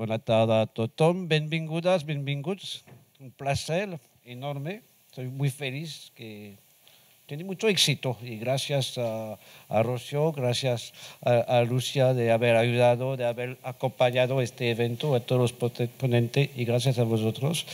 Buenas tardes a todos, bienvenidas, bienvenidos. Un placer enorme. Estoy muy feliz que tiene mucho éxito y gracias a, a Rocío, gracias a, a, Lucia de haber ayudado, de haber acompañado este evento, a todos los ponentes y gracias a vosotros.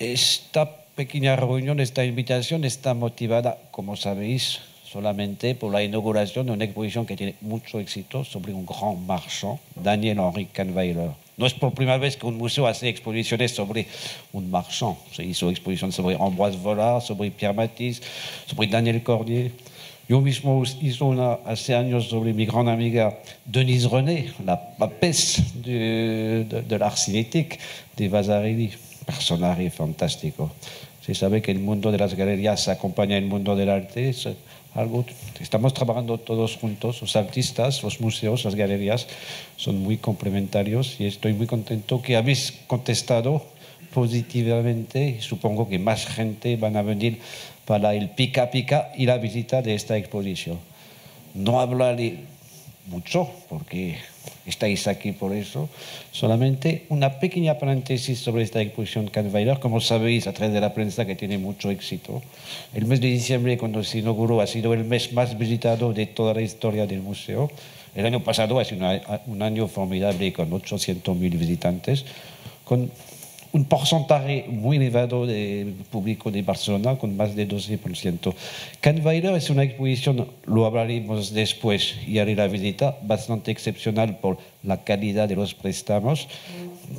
Esta pequeña reunión, esta invitación está motivada, como sabéis, solamente por la inauguración de una exposición que tiene mucho éxito sobre un gran marchand, Daniel Henri Kahnweiler. No es por primera vez que un museo hace exposiciones sobre un marchand. Se hizo exposición sobre Ambroise Vollard, sobre Pierre Matisse, sobre Daniel Cordier. Yo mismo hice una hace años sobre mi gran amiga Denise René, la papesse de, de, de l'art cinétique de Vasarely. Personaje fantástico. Se sabe que el mundo de las galerías acompaña el mundo del arte. Algo, estamos trabajando todos juntos, los artistas, los museos, las galerías, son muy complementarios y estoy muy contento que habéis contestado positivamente supongo que más gente van a venir para el pica pica y la visita de esta exposición. No hablaré mucho porque estáis aquí por eso. Solamente una pequeña paréntesis sobre esta exposición Kahnweiler. Como sabéis, a través de la prensa que tiene mucho éxito, el mes de diciembre, cuando se inauguró, ha sido el mes más visitado de toda la historia del museo. El año pasado ha sido un año formidable con 800.000 visitantes, con un porcentaje muy elevado de público de Barcelona, con más de 12%. Kahnweiler es una exposición, lo hablaremos después, y haré la visita, bastante excepcional por la calidad de los préstamos,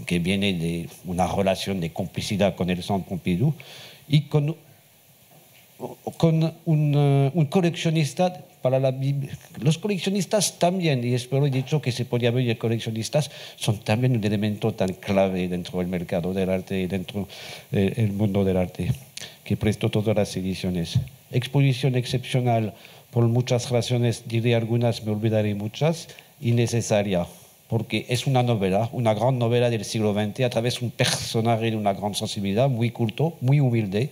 que viene de una relación de complicidad con el Centre Pompidou, y con, con un, uh, un coleccionista para la, los coleccionistas también, y espero he dicho que se podía ver coleccionistas, son también un elemento tan clave dentro del mercado del arte y dentro del eh, mundo del arte, que presto todas las ediciones. Exposición excepcional por muchas razones, diré algunas, me olvidaré muchas, y necesaria, porque es una novela, una gran novela del siglo XX, a través de un personaje de una gran sensibilidad, muy culto, muy humilde,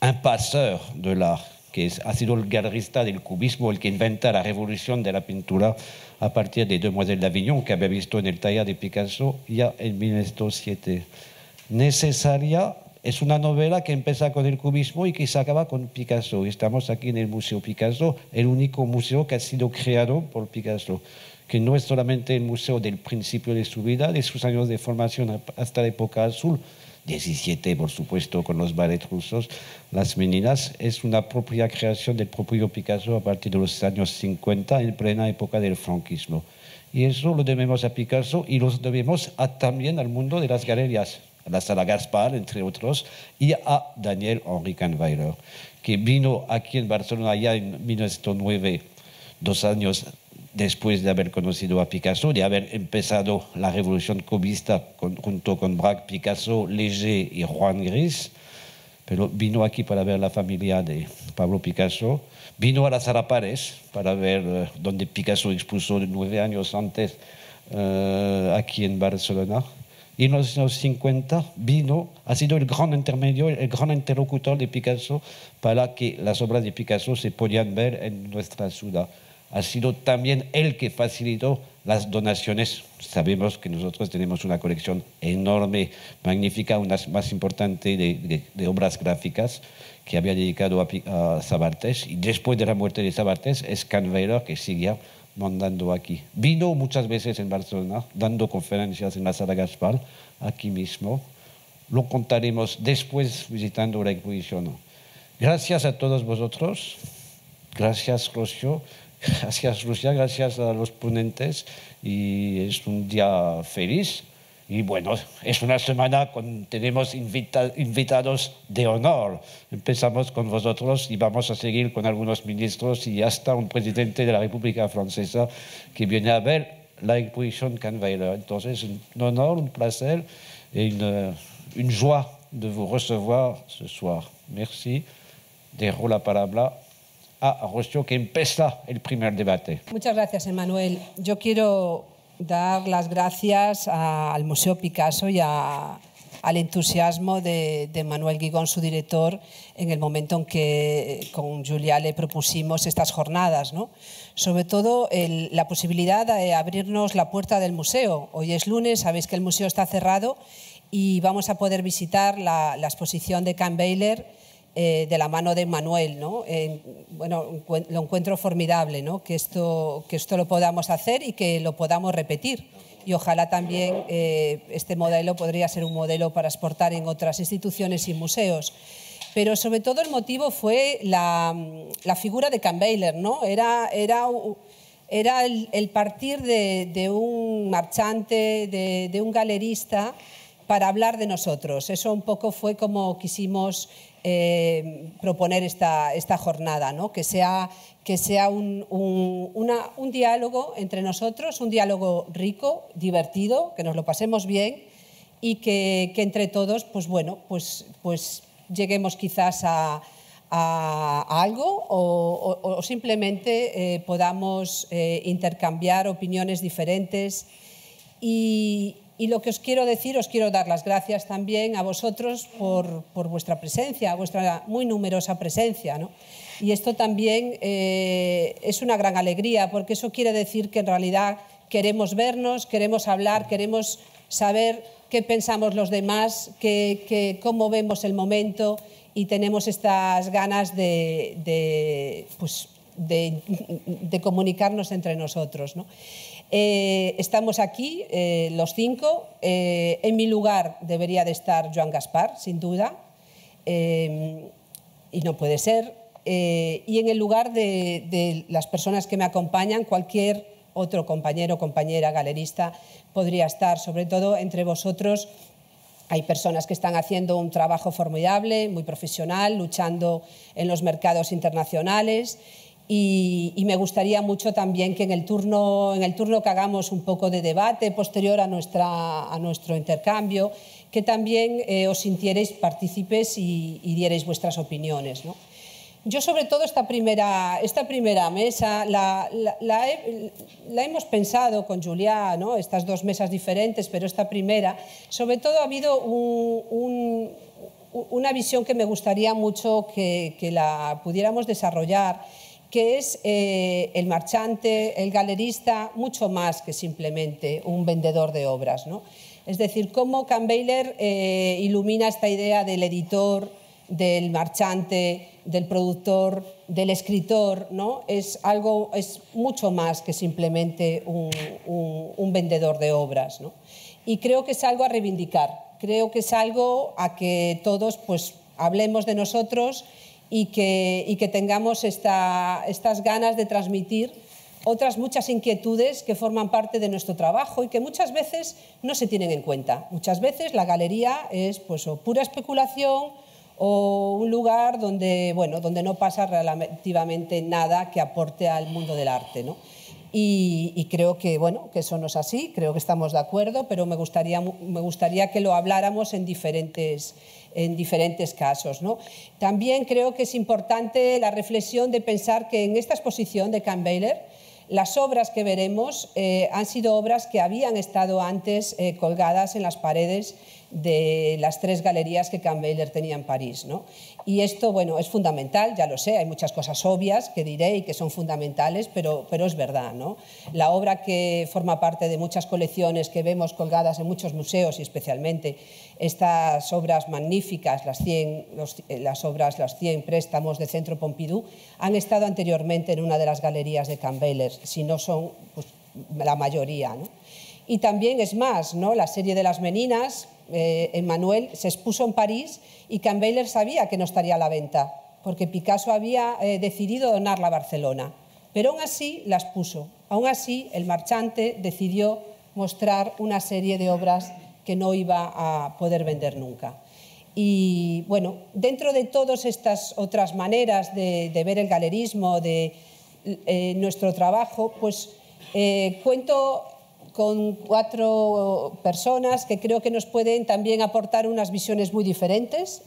un paseur de l'art que ha sido el galerista del cubismo el que inventa la revolución de la pintura a partir de Demoiselle d'Avignon, que había visto en el taller de Picasso ya en 1907. Necesaria es una novela que empieza con el cubismo y que se acaba con Picasso. Estamos aquí en el Museo Picasso, el único museo que ha sido creado por Picasso, que no es solamente el museo del principio de su vida, de sus años de formación hasta la época azul, 17, por supuesto, con los ballets rusos, Las Meninas, es una propia creación del propio Picasso a partir de los años 50, en plena época del franquismo. Y eso lo debemos a Picasso y lo debemos a, también al mundo de las galerías, a la Sala Gaspar, entre otros, y a Daniel Henri Kahnweiler, que vino aquí en Barcelona ya en 1909, dos años después de haber conocido a Picasso, de haber empezado la revolución cubista con, junto con Braque, Picasso, Léger y Juan Gris, pero vino aquí para ver la familia de Pablo Picasso, vino a la Sala Párez para ver uh, donde Picasso expuso nueve años antes uh, aquí en Barcelona. Y en los años 50 vino, ha sido el gran intermedio, el gran interlocutor de Picasso para que las obras de Picasso se podían ver en nuestra ciudad ha sido también el que facilitó las donaciones. Sabemos que nosotros tenemos una colección enorme, magnífica, una más importante de, de, de obras gráficas que había dedicado a, a, Sabartés. Y después de la muerte de Sabartés es Kahnweiler que seguía mandando aquí. Vino muchas veces en Barcelona, dando conferencias en la Sala Gaspar, aquí mismo. Lo contaremos después visitando la exposición. Gracias a todos vosotros. Gracias, Rocío. Gracias, Lucia, gracias a los ponentes y es un día feliz. Y bueno, es una semana con tenemos invita, invitados de honor. Empezamos con vosotros y vamos a seguir con algunos ministros y hasta un presidente de la República Francesa que viene a ver la exposición Kahnweiler. Entonces, un honor, un placer et une, une joie de vous recevoir ce soir. Merci. Dejo la palabra a Rocío que empieza el primer debate. Muchas gracias, Emanuel. Yo quiero dar las gracias a, al Museo Picasso y a, al entusiasmo de, Manuel Guigón, su director, en el momento en que con Julia le propusimos estas jornadas. ¿no? Sobre todo la posibilidad de abrirnos la puerta del museo. Hoy es lunes, sabéis que el museo está cerrado y vamos a poder visitar la, exposición de Can Baylor eh, de la mano de Manuel. ¿no? bueno, lo encuentro formidable que, esto, que esto lo podamos hacer y que lo podamos repetir. Y ojalá también eh, este modelo podría ser un modelo para exportar en otras instituciones y museos. Pero sobre todo el motivo fue la, la figura de Campbell. ¿no? Era, era, era el, partir de, un marchante, de un galerista, para hablar de nosotros. Eso un poco fue como quisimos eh, proponer esta, esta jornada, ¿no? que sea, que sea un, un, diálogo entre nosotros, un diálogo rico, divertido, que nos lo pasemos bien y que, que entre todos, pues bueno, pues, pues lleguemos quizás a, a, algo o, o, simplemente eh, podamos eh, intercambiar opiniones diferentes y, y lo que os quiero decir, os quiero dar las gracias también a vosotros por, por vuestra presencia, vuestra muy numerosa presencia. ¿no? Y esto también eh, es una gran alegría, porque eso quiere decir que en realidad queremos vernos, queremos hablar, queremos saber qué pensamos los demás, qué, cómo vemos el momento y tenemos estas ganas de, pues, de comunicarnos entre nosotros. ¿no? Eh, estamos aquí, eh, los cinco. Eh, en mi lugar debería de estar Joan Gaspar, sin duda, y no puede ser. y en el lugar de, las personas que me acompañan, cualquier otro compañero, compañera, galerista podría estar, sobre todo entre vosotros. Hay personas que están haciendo un trabajo formidable, muy profesional, luchando en los mercados internacionales y, me gustaría mucho también que en el, turno, en el turno que hagamos un poco de debate posterior a, nuestra, a nuestro intercambio, que también eh, os sintierais partícipes y, y dierais vuestras opiniones. ¿no? Yo sobre todo esta primera, esta primera mesa la, la, la, la hemos pensado con Julia, ¿no? estas dos mesas diferentes, pero esta primera, sobre todo ha habido un, un, una visión que me gustaría mucho que, que la pudiéramos desarrollar que es eh, el marchante, el galerista, mucho más que simplemente un vendedor de obras. ¿no? Es decir, cómo Campbell eh, ilumina esta idea del editor, del marchante, del productor, del escritor, ¿no? es, algo, es mucho más que simplemente un, un vendedor de obras. ¿no? Y creo que es algo a reivindicar, creo que es algo a que todos pues, hablemos de nosotros y que, y que tengamos esta, estas ganas de transmitir otras muchas inquietudes que forman parte de nuestro trabajo y que muchas veces no se tienen en cuenta. Muchas veces la galería es pues, o pura especulación o un lugar donde, bueno, donde no pasa relativamente nada que aporte al mundo del arte. ¿no? Y, creo que, bueno, que eso no es así, creo que estamos de acuerdo, pero me gustaría, me gustaría que lo habláramos en diferentes, en diferentes casos. ¿no? También creo que es importante la reflexión de pensar que en esta exposición de Campbell las obras que veremos eh, han sido obras que habían estado antes eh, colgadas en las paredes de las tres galerías que Campbell tenía en París. ¿no? Y esto, bueno, es fundamental, ya lo sé, hay muchas cosas obvias que diré y que son fundamentales, pero, pero es verdad. ¿no? La obra que forma parte de muchas colecciones que vemos colgadas en muchos museos y especialmente estas obras magníficas, las, 100, los, eh, las obras, los 100 préstamos del Centro Pompidou, han estado anteriormente en una de las galerías de Campbell, si no son pues, la mayoría. ¿no? Y también es más, ¿no? la serie de las meninas, eh, Emmanuel, se expuso en París y Campbell sabía que no estaría a la venta, porque Picasso había eh, decidido donarla a Barcelona. Pero aún así las puso. Aún así, el marchante decidió mostrar una serie de obras que no iba a poder vender nunca. Y bueno, dentro de todas estas otras maneras de, de ver el galerismo, de eh, nuestro trabajo, pues eh, cuento con cuatro personas que creo que nos pueden también aportar unas visiones muy diferentes.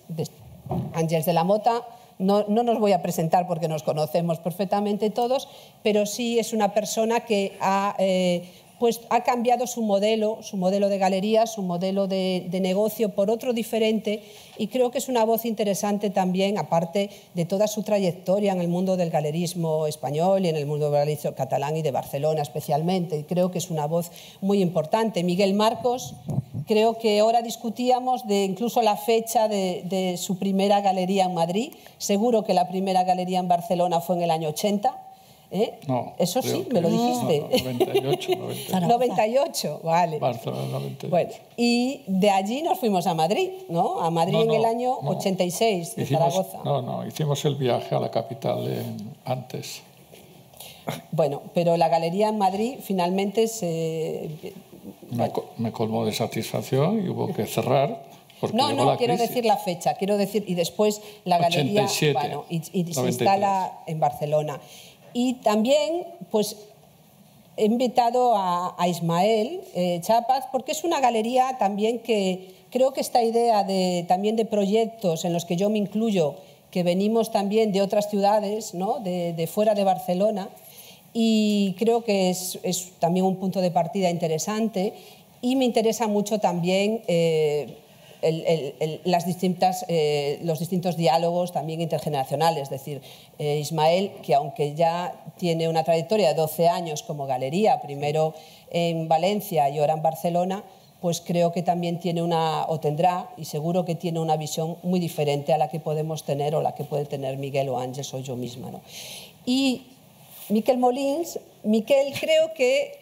Ángeles de la Mota, no, no, nos voy a presentar porque nos conocemos perfectamente todos, pero sí es una persona que ha eh, pues ha cambiado su modelo, su modelo de galería, su modelo de, negocio por otro diferente y creo que es una voz interesante también, aparte de toda su trayectoria en el mundo del galerismo español y en el mundo del galerismo catalán y de Barcelona especialmente. Y creo que es una voz muy importante. Miguel Marcos, creo que ahora discutíamos de incluso la fecha de, de su primera galería en Madrid. Seguro que la primera galería en Barcelona fue en el año 80 ¿Eh? No, Eso sí, me lo dijiste. No, 98, 98. 98, vale. Barcelona 98. Bueno, y de allí nos fuimos a Madrid, ¿no? A Madrid en el año 86, de Zaragoza. No, no, hicimos el viaje a la capital antes. Bueno, pero la galería en Madrid finalmente se... Me, me colmó de satisfacción y hubo que cerrar no, no, quiero decir la fecha, quiero decir, y después la galería bueno, y, y se instala en Barcelona. Y también, pues, he invitado a, Ismael eh, Chapas porque es una galería también que creo que esta idea de, también de proyectos en los que yo me incluyo, que venimos también de otras ciudades, ¿no? de, fuera de Barcelona, y creo que es, también un punto de partida interesante y me interesa mucho también eh, las distintas, eh, los distintos diálogos también intergeneracionales. Es decir, eh, Ismael, que aunque ya tiene una trayectoria de 12 años como galería, primero en Valencia y ahora en Barcelona, pues creo que también tiene una, o tendrá, y seguro que tiene una visión muy diferente a la que podemos tener o la que puede tener Miguel o Ángel o yo misma. ¿no? Y Miquel Molins, Miquel creo que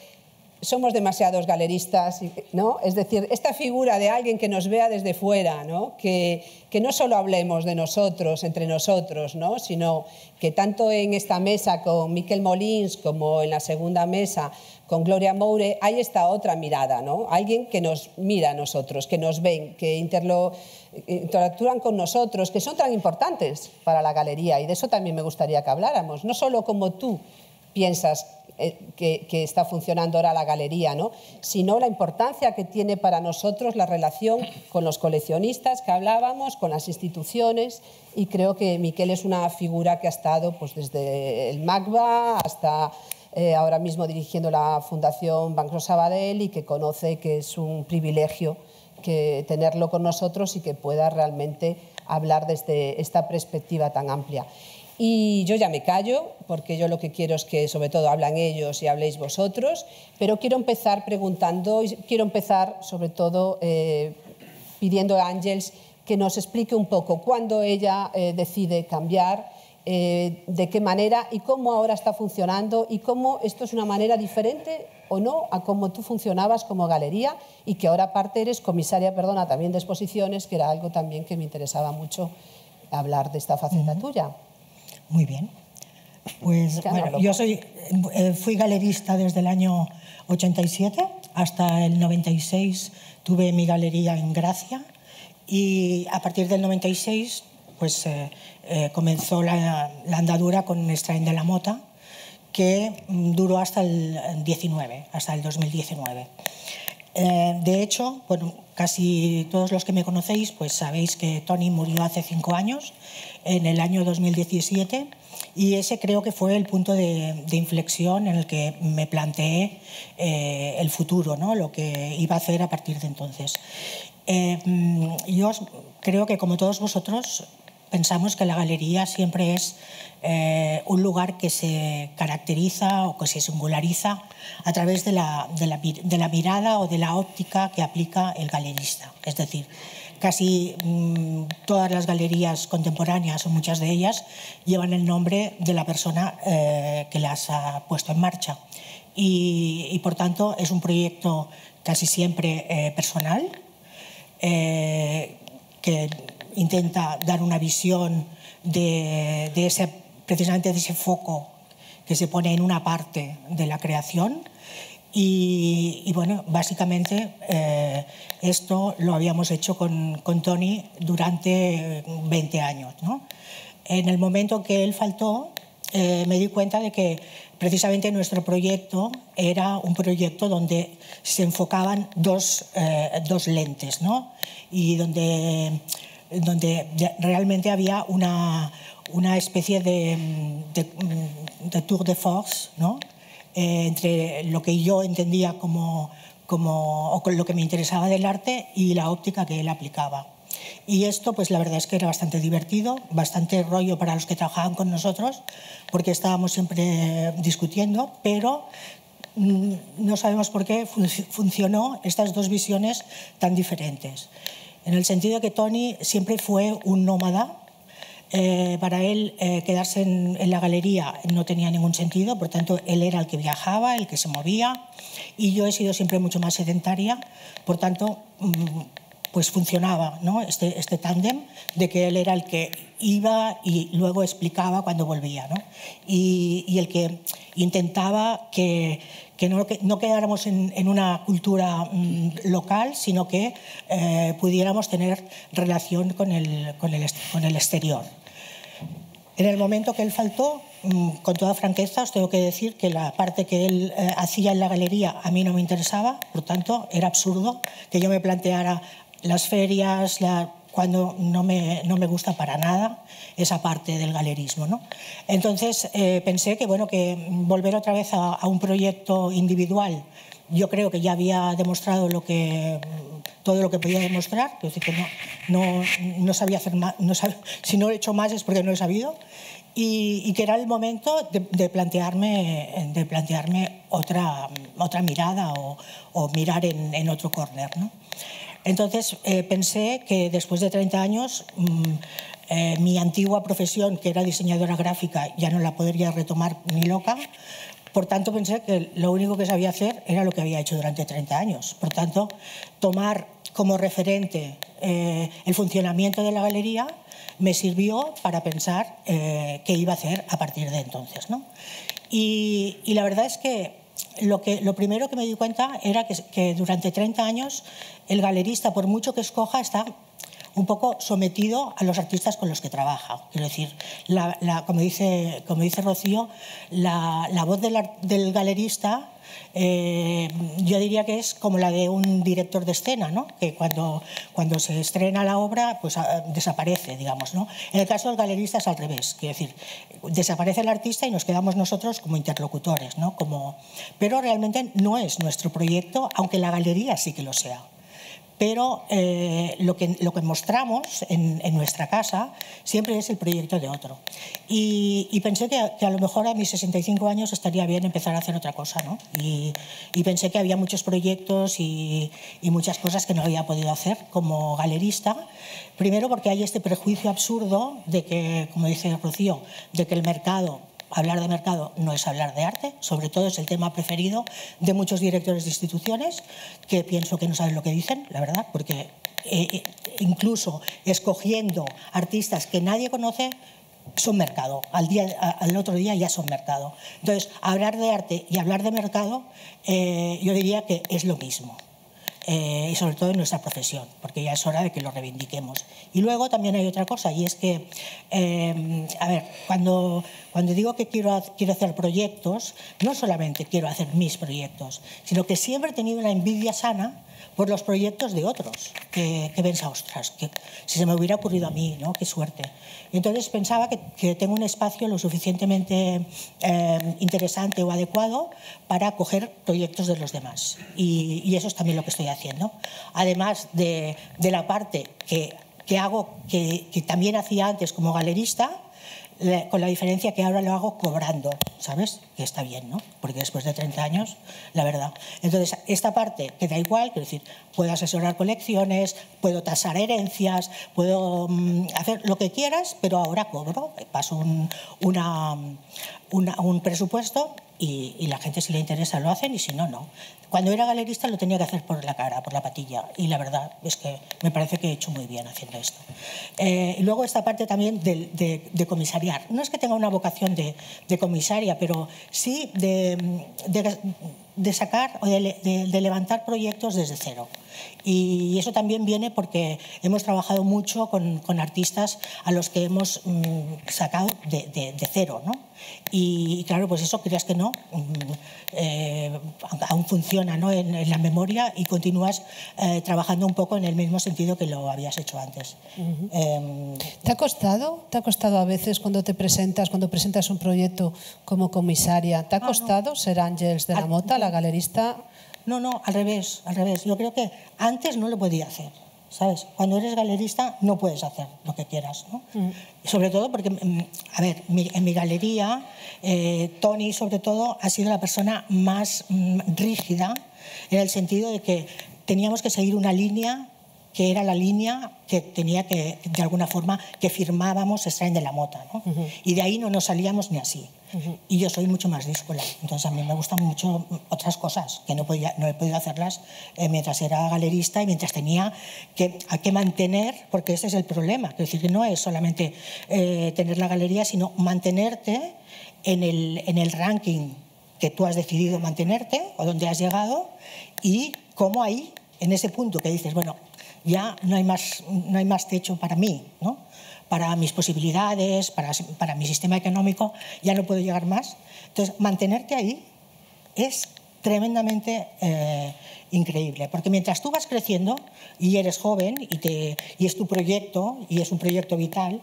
somos demasiados galeristas, ¿no? Es decir, esta figura de alguien que nos vea desde fuera, ¿no? Que, que no solo hablemos de nosotros, entre nosotros, ¿no? Sino que tanto en esta mesa con Miquel Molins como en la segunda mesa con Gloria Moure hay esta otra mirada, ¿no? Alguien que nos mira a nosotros, que nos ven, que interlo, interactúan con nosotros, que son tan importantes para la galería y de eso también me gustaría que habláramos, no solo como tú piensas eh, que, está funcionando ahora la galería, ¿no? sino la importancia que tiene para nosotros la relación con los coleccionistas que hablábamos, con las instituciones, y creo que Miquel es una figura que ha estado pues, desde el MACBA hasta eh, ahora mismo dirigiendo la Fundación Banco Sabadell y que conoce que es un privilegio que tenerlo con nosotros y que pueda realmente hablar desde esta perspectiva tan amplia. Y yo ya me callo, porque yo lo que quiero es que sobre todo hablan ellos y habléis vosotros, pero quiero empezar preguntando, y quiero empezar sobre todo eh, pidiendo a Ángels que nos explique un poco cuándo ella eh, decide cambiar, eh, de qué manera y cómo ahora está funcionando y cómo esto es una manera diferente o no a cómo tú funcionabas como galería y que ahora aparte eres comisaria, perdona, también de exposiciones, que era algo también que me interesaba mucho hablar de esta faceta tuya. Muy bien. Pues bueno, yo soy, eh, fui galerista desde el año 87 hasta el 96 tuve mi galería en Gracia y a partir del 96 pues eh, eh, comenzó la, andadura con Extraen de la Mota que mm, duró hasta el 19, hasta el 2019. de hecho, bueno, casi todos los que me conocéis pues sabéis que Tony murió hace cinco años en el año 2017 y ese creo que fue el punto de, inflexión en el que me planteé eh, el futuro, ¿no? lo que iba a hacer a partir de entonces. Eh, yo creo que como todos vosotros pensamos que la galería siempre es eh, un lugar que se caracteriza o que se singulariza a través de la, de la mirada o de la óptica que aplica el galerista. Es decir, Casi mm, todas las galerías contemporáneas, o muchas de ellas, llevan el nombre de la persona eh, que las ha puesto en marcha. Y, por tanto es un proyecto casi siempre eh, personal, eh, que intenta dar una visión de, ese, precisamente de ese foco que se pone en una parte de la creación y, bueno, básicamente eh, esto lo habíamos hecho con, con, Tony durante 20 años. ¿no? En el momento que él faltó, eh, me di cuenta de que precisamente nuestro proyecto era un proyecto donde se enfocaban dos, eh, dos lentes ¿no? y donde, donde realmente había una, una especie de, de, de tour de force ¿no? Eh, entre lo que yo entendía como, como, o lo que me interesaba del arte y la óptica que él aplicaba. Y esto, pues la verdad es que era bastante divertido, bastante rollo para los que trabajaban con nosotros, porque estábamos siempre discutiendo, pero mm, no sabemos por qué funcionó estas dos visiones tan diferentes. En el sentido de que Tony siempre fue un nómada, eh, para él eh, quedarse en, en, la galería no tenía ningún sentido, por tanto él era el que viajaba, el que se movía y yo he sido siempre mucho más sedentaria, por tanto mm, pues funcionaba ¿no? este, este tándem de que él era el que iba y luego explicaba cuando volvía ¿no? y, y, el que intentaba que, que, no, que no, quedáramos en, una cultura mmm, local, sino que eh, pudiéramos tener relación con el, con, el, con el exterior. En el momento que él faltó, mmm, con toda franqueza, os tengo que decir que la parte que él eh, hacía en la galería a mí no me interesaba, por tanto, era absurdo que yo me planteara las ferias, cuando no me, no me, gusta para nada esa parte del galerismo. ¿no? Entonces eh, pensé que, bueno, que volver otra vez a, un proyecto individual, yo creo que ya había demostrado todo lo que podía demostrar, que no, no, no sabía hacer más, si no he hecho más es porque no he sabido, y, que era el momento de, plantearme, de plantearme otra, otra mirada o, mirar en, otro córner. ¿no? Entonces eh, pensé que después de 30 años mmm, eh, mi antigua profesión, que era diseñadora gráfica, ya no la podría retomar ni loca. Por tanto, pensé que lo único que sabía hacer era lo que había hecho durante 30 años. Por tanto, tomar como referente eh, el funcionamiento de la galería me sirvió para pensar eh, qué iba a hacer a partir de entonces. ¿no? Y, la verdad es que lo, primero que me di cuenta era que, que, durante 30 años el galerista, por mucho que escoja, está un poco sometido a los artistas con los que trabaja. Quiero decir, como, dice, como Rocío, la, voz del, galerista eh, yo diría que es como la de un director de escena, ¿no? que cuando, cuando se estrena la obra pues, a, desaparece, digamos. ¿no? En el caso del galerista es al revés, quiero decir, desaparece el artista y nos quedamos nosotros como interlocutores, ¿no? pero realmente no es nuestro proyecto, aunque la galería sí que lo sea pero eh, lo, que, lo que mostramos en, en, nuestra casa siempre es el proyecto de otro. Y, pensé que, que, a lo mejor a mis 65 años estaría bien empezar a hacer otra cosa, ¿no? Y, y pensé que había muchos proyectos y, y, muchas cosas que no había podido hacer como galerista. Primero porque hay este prejuicio absurdo de que, como dice Rocío, de que el mercado hablar de mercado no es hablar de arte, sobre todo es el tema preferido de muchos directores de instituciones que pienso que no saben lo que dicen, la verdad, porque eh, incluso escogiendo artistas que nadie conoce, son mercado. Al, día, al otro día ya son mercado. Entonces, hablar de arte y hablar de mercado, eh, yo diría que es lo mismo eh, y sobre todo en nuestra profesión, porque ya es hora de que lo reivindiquemos. Y luego también hay otra cosa, y es que, eh, a ver, cuando, cuando digo que quiero, quiero hacer proyectos, no solamente quiero hacer mis proyectos, sino que siempre he tenido una envidia sana por los proyectos de otros, que, que pensa, ostras, que si se me hubiera ocurrido a mí, ¿no? qué suerte. Entonces pensaba que, que tengo un espacio lo suficientemente eh, interesante o adecuado para coger proyectos de los demás. Y, y, eso es también lo que estoy haciendo. Además de, de la parte que, que hago, que también hacía antes como galerista, con la diferencia que ahora lo hago cobrando, ¿sabes? Que está bien, ¿no? Porque después de 30 años, la verdad. Entonces, esta parte que da igual, quiero decir, puedo asesorar colecciones, puedo tasar herencias, puedo mm, hacer lo que quieras, pero ahora cobro, paso un, una, una, un presupuesto y, la gente si le interesa lo hacen y si no, no. Cuando era galerista lo tenía que hacer por la cara, por la patilla y la verdad es que me parece que he hecho muy bien haciendo esto. Eh, y luego esta parte también de, de, comisariar. No es que tenga una vocación de, de comisaria, pero sí de sacar o de, levantar proyectos desde cero. Y eso también viene porque hemos trabajado mucho con, con artistas a los que hemos mmm, sacado de, de, de, cero. ¿no? Y, y, claro, pues eso, creas que no, mmm, eh, aún funciona ¿no? en, la memoria y continúas eh, trabajando un poco en el mismo sentido que lo habías hecho antes. Em, ¿Te ha costado? ¿Te ha costado a veces cuando te presentas, cuando presentas un proyecto como comisaria? ¿Te ha costado ser Ángels de la Mota, la galerista? No, no, al revés, al revés. Yo creo que antes no lo podía hacer. ¿sabes? Cuando eres galerista no puedes hacer lo que quieras, ¿no? Mm. Sobre todo porque, mm, a ver, en mi galería, eh, Tony, sobre todo, ha sido la persona más mm, rígida en el sentido de que teníamos que seguir una línea que era la línea que tenía que, de alguna forma, que firmábamos extraen de la Mota. ¿no? Y de ahí no nos salíamos ni así. Y yo soy mucho más díscola, entonces a mí me gustan mucho otras cosas, que no, podía, no he podido hacerlas eh, mientras era galerista y mientras tenía que, a que mantener, porque ese es el problema, es decir, que no es solamente eh, tener la galería, sino mantenerte en el, en el ranking que tú has decidido mantenerte o donde has llegado y cómo ahí, en ese punto que dices, bueno, ya no hay más, no hay más techo para mí, ¿no? para mis posibilidades, para, para mi sistema económico, ya no puedo llegar más. Entonces, mantenerte ahí es tremendamente eh, increíble, porque mientras tú vas creciendo y eres joven y, te, y, es tu proyecto y es un proyecto vital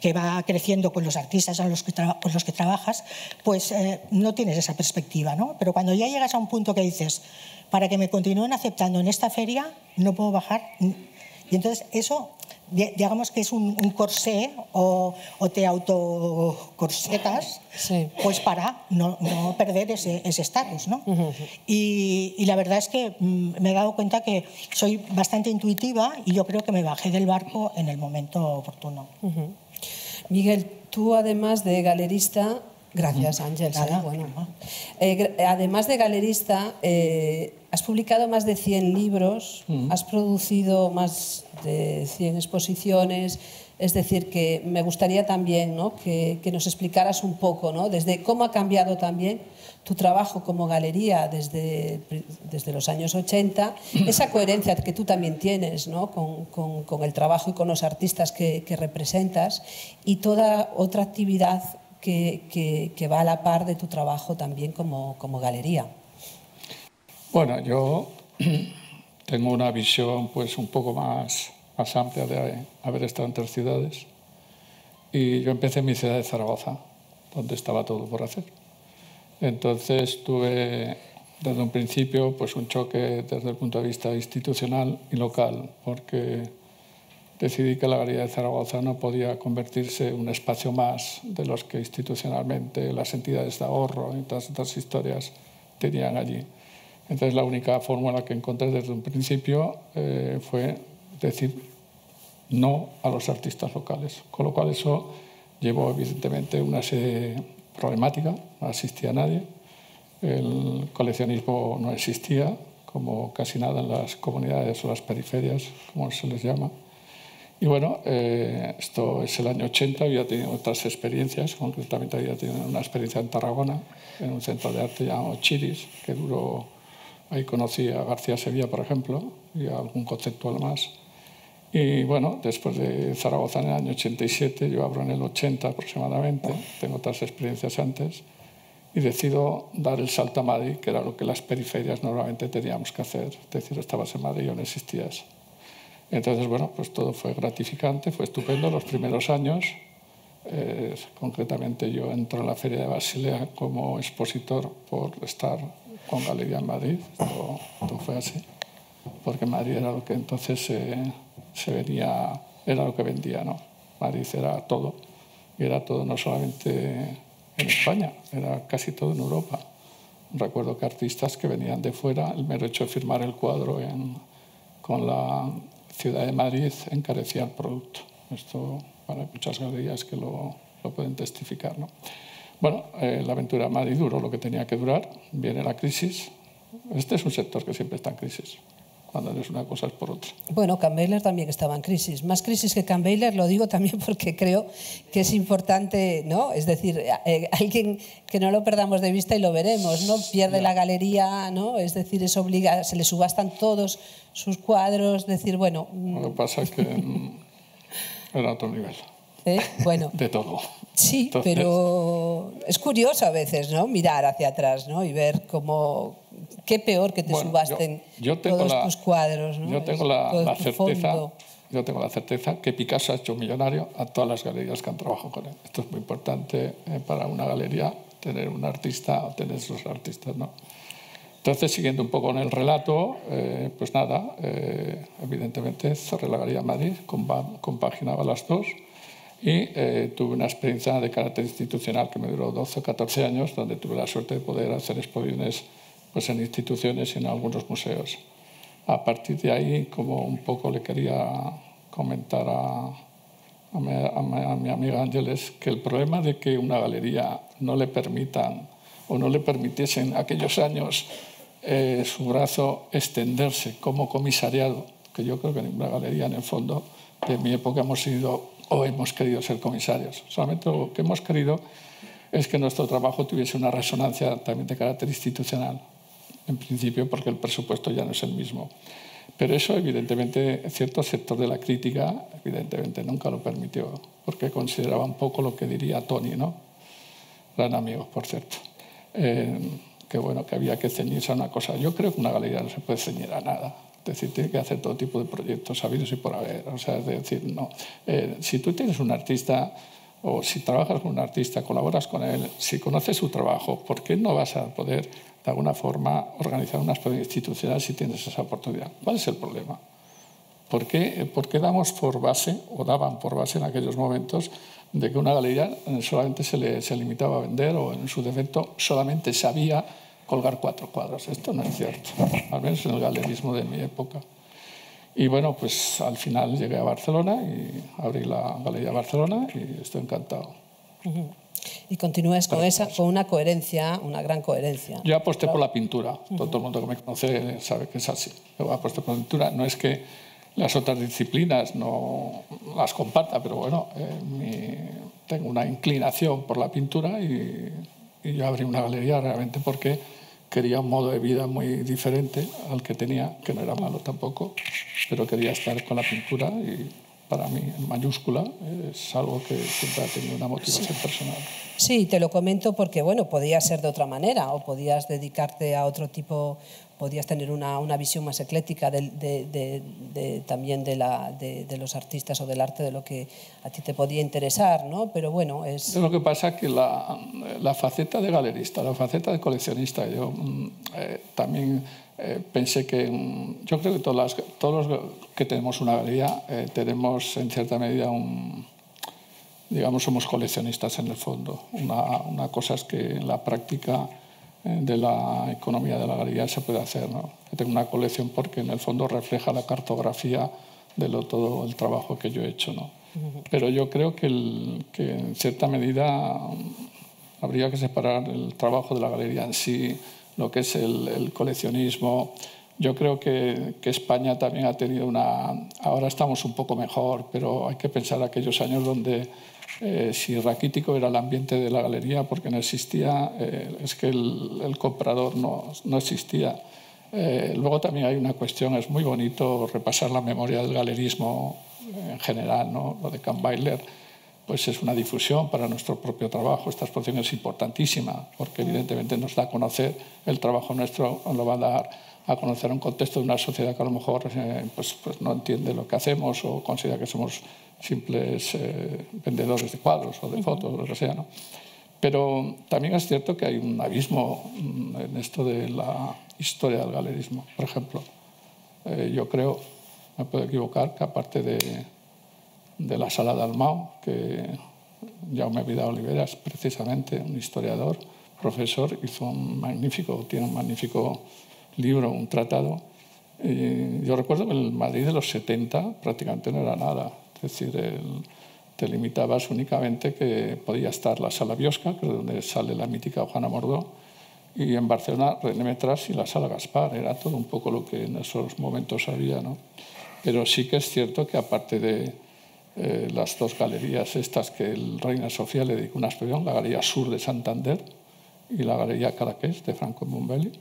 que va creciendo con los artistas con los que, trabajas, pues eh, no tienes esa perspectiva, ¿no? Pero cuando ya llegas a un punto que dices, para que me continúen aceptando en esta feria, no puedo bajar. Y entonces eso, digamos que es un, corsé o, te autocorsetas, sí. pues para no, perder ese estatus. ¿no? y, la verdad es que mm, me he dado cuenta que soy bastante intuitiva y yo creo que me bajé del barco en el momento oportuno. Miguel, tú además de galerista Gracias, Ángel. Bueno. Eh, además de galerista, eh, has publicado más de 100 libros, has producido más de 100 exposiciones. Es decir, que me gustaría también ¿no? que, nos explicaras un poco, ¿no? desde cómo ha cambiado también tu trabajo como galería desde, desde los años 80, esa coherencia que tú también tienes ¿no? con, con, con, el trabajo y con los artistas que, que representas y toda otra actividad que, va a la par de tu trabajo también como, como galería. Bueno, yo tengo una visión pues un poco más, más amplia de haber estado en tres ciudades. Y yo empecé en mi ciudad de Zaragoza, donde estaba todo por hacer. Entonces tuve desde un principio pues un choque desde el punto de vista institucional y local, porque decidí que la Galería de Zaragoza no podía convertirse en un espacio más de los que institucionalmente las entidades de ahorro y todas estas historias tenían allí. Entonces la única fórmula que encontré desde un principio eh, fue decir no a los artistas locales, con lo cual eso llevó evidentemente una serie problemática, no asistía a nadie, el coleccionismo no existía, como casi nada en las comunidades o las periferias, como se les llama. Y bueno, eh, esto es el año 80, había tenido otras experiencias, concretamente había tenido una experiencia en Tarragona, en un centro de arte llamado Chiris, que duró, ahí conocí a García Sevilla, por ejemplo, y a algún conceptual más. Y bueno, después de Zaragoza en el año 87, yo abro en el 80 aproximadamente, tengo otras experiencias antes, y decido dar el salto a Madrid, que era lo que las periferias normalmente teníamos que hacer. Es decir, estabas en Madrid y no existías. Entonces, bueno, pues todo fue gratificante, fue estupendo los primeros años. Eh, concretamente yo entro en la Feria de Basilea como expositor por estar con Galería en Madrid. Todo, fue así, porque Madrid era lo que entonces se, venía, era lo que vendía, ¿no? Madrid era todo, y era todo no solamente en España, era casi todo en Europa. Recuerdo que artistas que venían de fuera, el mero hecho de firmar el cuadro con la Ciudad de Madrid encarecía el producto. Esto, bueno, hay muchas galerías que lo, lo pueden testificar. ¿no? Bueno, eh, la aventura Madrid duró lo que tenía que durar, viene la crisis. Este es un sector que siempre está en crisis cuando es una cosa es por otra. Bueno, Campbell también estaba en crisis. Más crisis que Campbell, lo digo también porque creo que es importante, ¿no? Es decir, eh, alguien que no lo perdamos de vista y lo veremos, ¿no? Pierde la galería, ¿no? Es decir, es obliga, se le subastan todos sus cuadros, decir, bueno... Lo que pasa es que era otro nivel. ¿Eh? Bueno. De todo. Sí, pero es curioso a veces, ¿no? Mirar hacia atrás, ¿no? Y ver cómo qué peor que te subasten todos tus cuadros, ¿no? Yo tengo la, certeza. Yo tengo la certeza que Picasso ha hecho millonario a todas las galerías que han trabajado con él. Esto es muy importante eh, para una galería, tener un artista o tener sus artistas, ¿no? Entonces, siguiendo un poco en el relato, eh, pues nada, eh, evidentemente cerré la Galería Madrid, compaginaba las dos y eh, tuve una experiencia de carácter institucional que me duró 12 o 14 años, donde tuve la suerte de poder hacer exposiciones pues, en instituciones y en algunos museos. A partir de ahí, como un poco le quería comentar a, a, mi, a mi amiga Ángeles, que el problema de que una galería no le permitan o no le permitiesen aquellos años eh, su brazo extenderse como comisariado, que yo creo que ninguna galería en el fondo de mi época hemos sido o hemos querido ser comisarios. Solamente lo que hemos querido es que nuestro trabajo tuviese una resonancia también de carácter institucional, en principio porque el presupuesto ya no es el mismo. Pero eso, evidentemente, cierto sector de la crítica, evidentemente, nunca lo permitió, porque consideraba un poco lo que diría Tony, ¿no? Gran amigo, por cierto. Eh, que bueno, que había que ceñirse a una cosa. Yo creo que una galería no se puede ceñir a nada. Es decir, tiene que hacer todo tipo de proyectos sabidos y por haber. O sea, es decir, no. Eh, si tú tienes un artista o si trabajas con un artista, colaboras con él, si conoces su trabajo, ¿por qué no vas a poder de alguna forma organizar unas institucional si tienes esa oportunidad? ¿Cuál es el problema? ¿Por qué, ¿Por qué damos por base, o daban por base en aquellos momentos, de que una galería solamente se, le, se limitaba a vender o en su defecto solamente sabía colgar cuatro cuadros. Esto no es cierto, al menos en el galerismo de mi época. Y bueno, pues al final llegué a Barcelona y abrí la Galería Barcelona y estoy encantado. Y continúas con, esa, con una coherencia, una gran coherencia. Yo aposté por la pintura. Todo el mundo que me conoce sabe que es así. Yo aposté por la pintura. No es que las otras disciplinas no las comparta, pero bueno, eh, tengo una inclinación por la pintura y, yo abrí una galería realmente porque quería un modo de vida muy diferente al que tenía, que no era malo tampoco, pero quería estar con la pintura y para mí en mayúscula es algo que siempre ha tenido una motivación personal. Sí, te lo comento porque bueno, podía ser de otra manera o podías dedicarte a otro tipo podías tener una, una visión más ecléctica de, de, de, también de, la, de, los artistas o del arte, de lo que a ti te podía interesar, ¿no? Pero bueno, es... Lo que pasa es que la, la, faceta de galerista, la faceta de coleccionista, yo mm, eh, también eh, pensé que... Yo creo que todas las, todos los que tenemos una galería eh, tenemos en cierta medida un... Digamos, somos coleccionistas en el fondo. Una, una cosa es que en la práctica de la economía de la galería se puede hacer. ¿no? Tengo una colección porque en el fondo refleja la cartografía de lo, todo el trabajo que yo he hecho. ¿no? Pero yo creo que, el, que en cierta medida habría que separar el trabajo de la galería en sí, lo que es el, el coleccionismo. Yo creo que, que, España también ha tenido una... Ahora estamos un poco mejor, pero hay que pensar aquellos años donde eh, si raquítico era el ambiente de la galería porque no existía, eh, es que el, comprador no, no existía. Eh, luego también hay una cuestión, es muy bonito repasar la memoria del galerismo en general, ¿no? lo de Kahnweiler, pues es una difusión para nuestro propio trabajo. Esta exposición es importantísima porque evidentemente nos da a conocer el trabajo nuestro, lo va a dar a conocer un contexto de una sociedad que a lo mejor pues, pues no entiende lo que hacemos o considera que somos simples eh, vendedores de cuadros o de fotos o lo que sea. ¿no? Pero también es cierto que hay un abismo mm, en esto de la historia del galerismo. Por ejemplo, eh, yo creo, me puedo equivocar, que aparte de, de la sala de Almao, que Jaume Vida Olivera es precisamente un historiador, profesor, hizo un magnífico, tiene un magnífico libro, un tratado. Y yo recuerdo que el Madrid de los 70 prácticamente no era nada es decir, te limitabas únicamente que podía estar la sala Biosca, que es donde sale la mítica Juana Mordó, y en Barcelona René Metras y la sala Gaspar. Era todo un poco lo que en esos momentos había. ¿no? Pero sí que es cierto que aparte de eh, las dos galerías estas que el Reina Sofía le dedicó una expresión, la Galería Sur de Santander y la Galería Caraqués de Franco Mumbelli,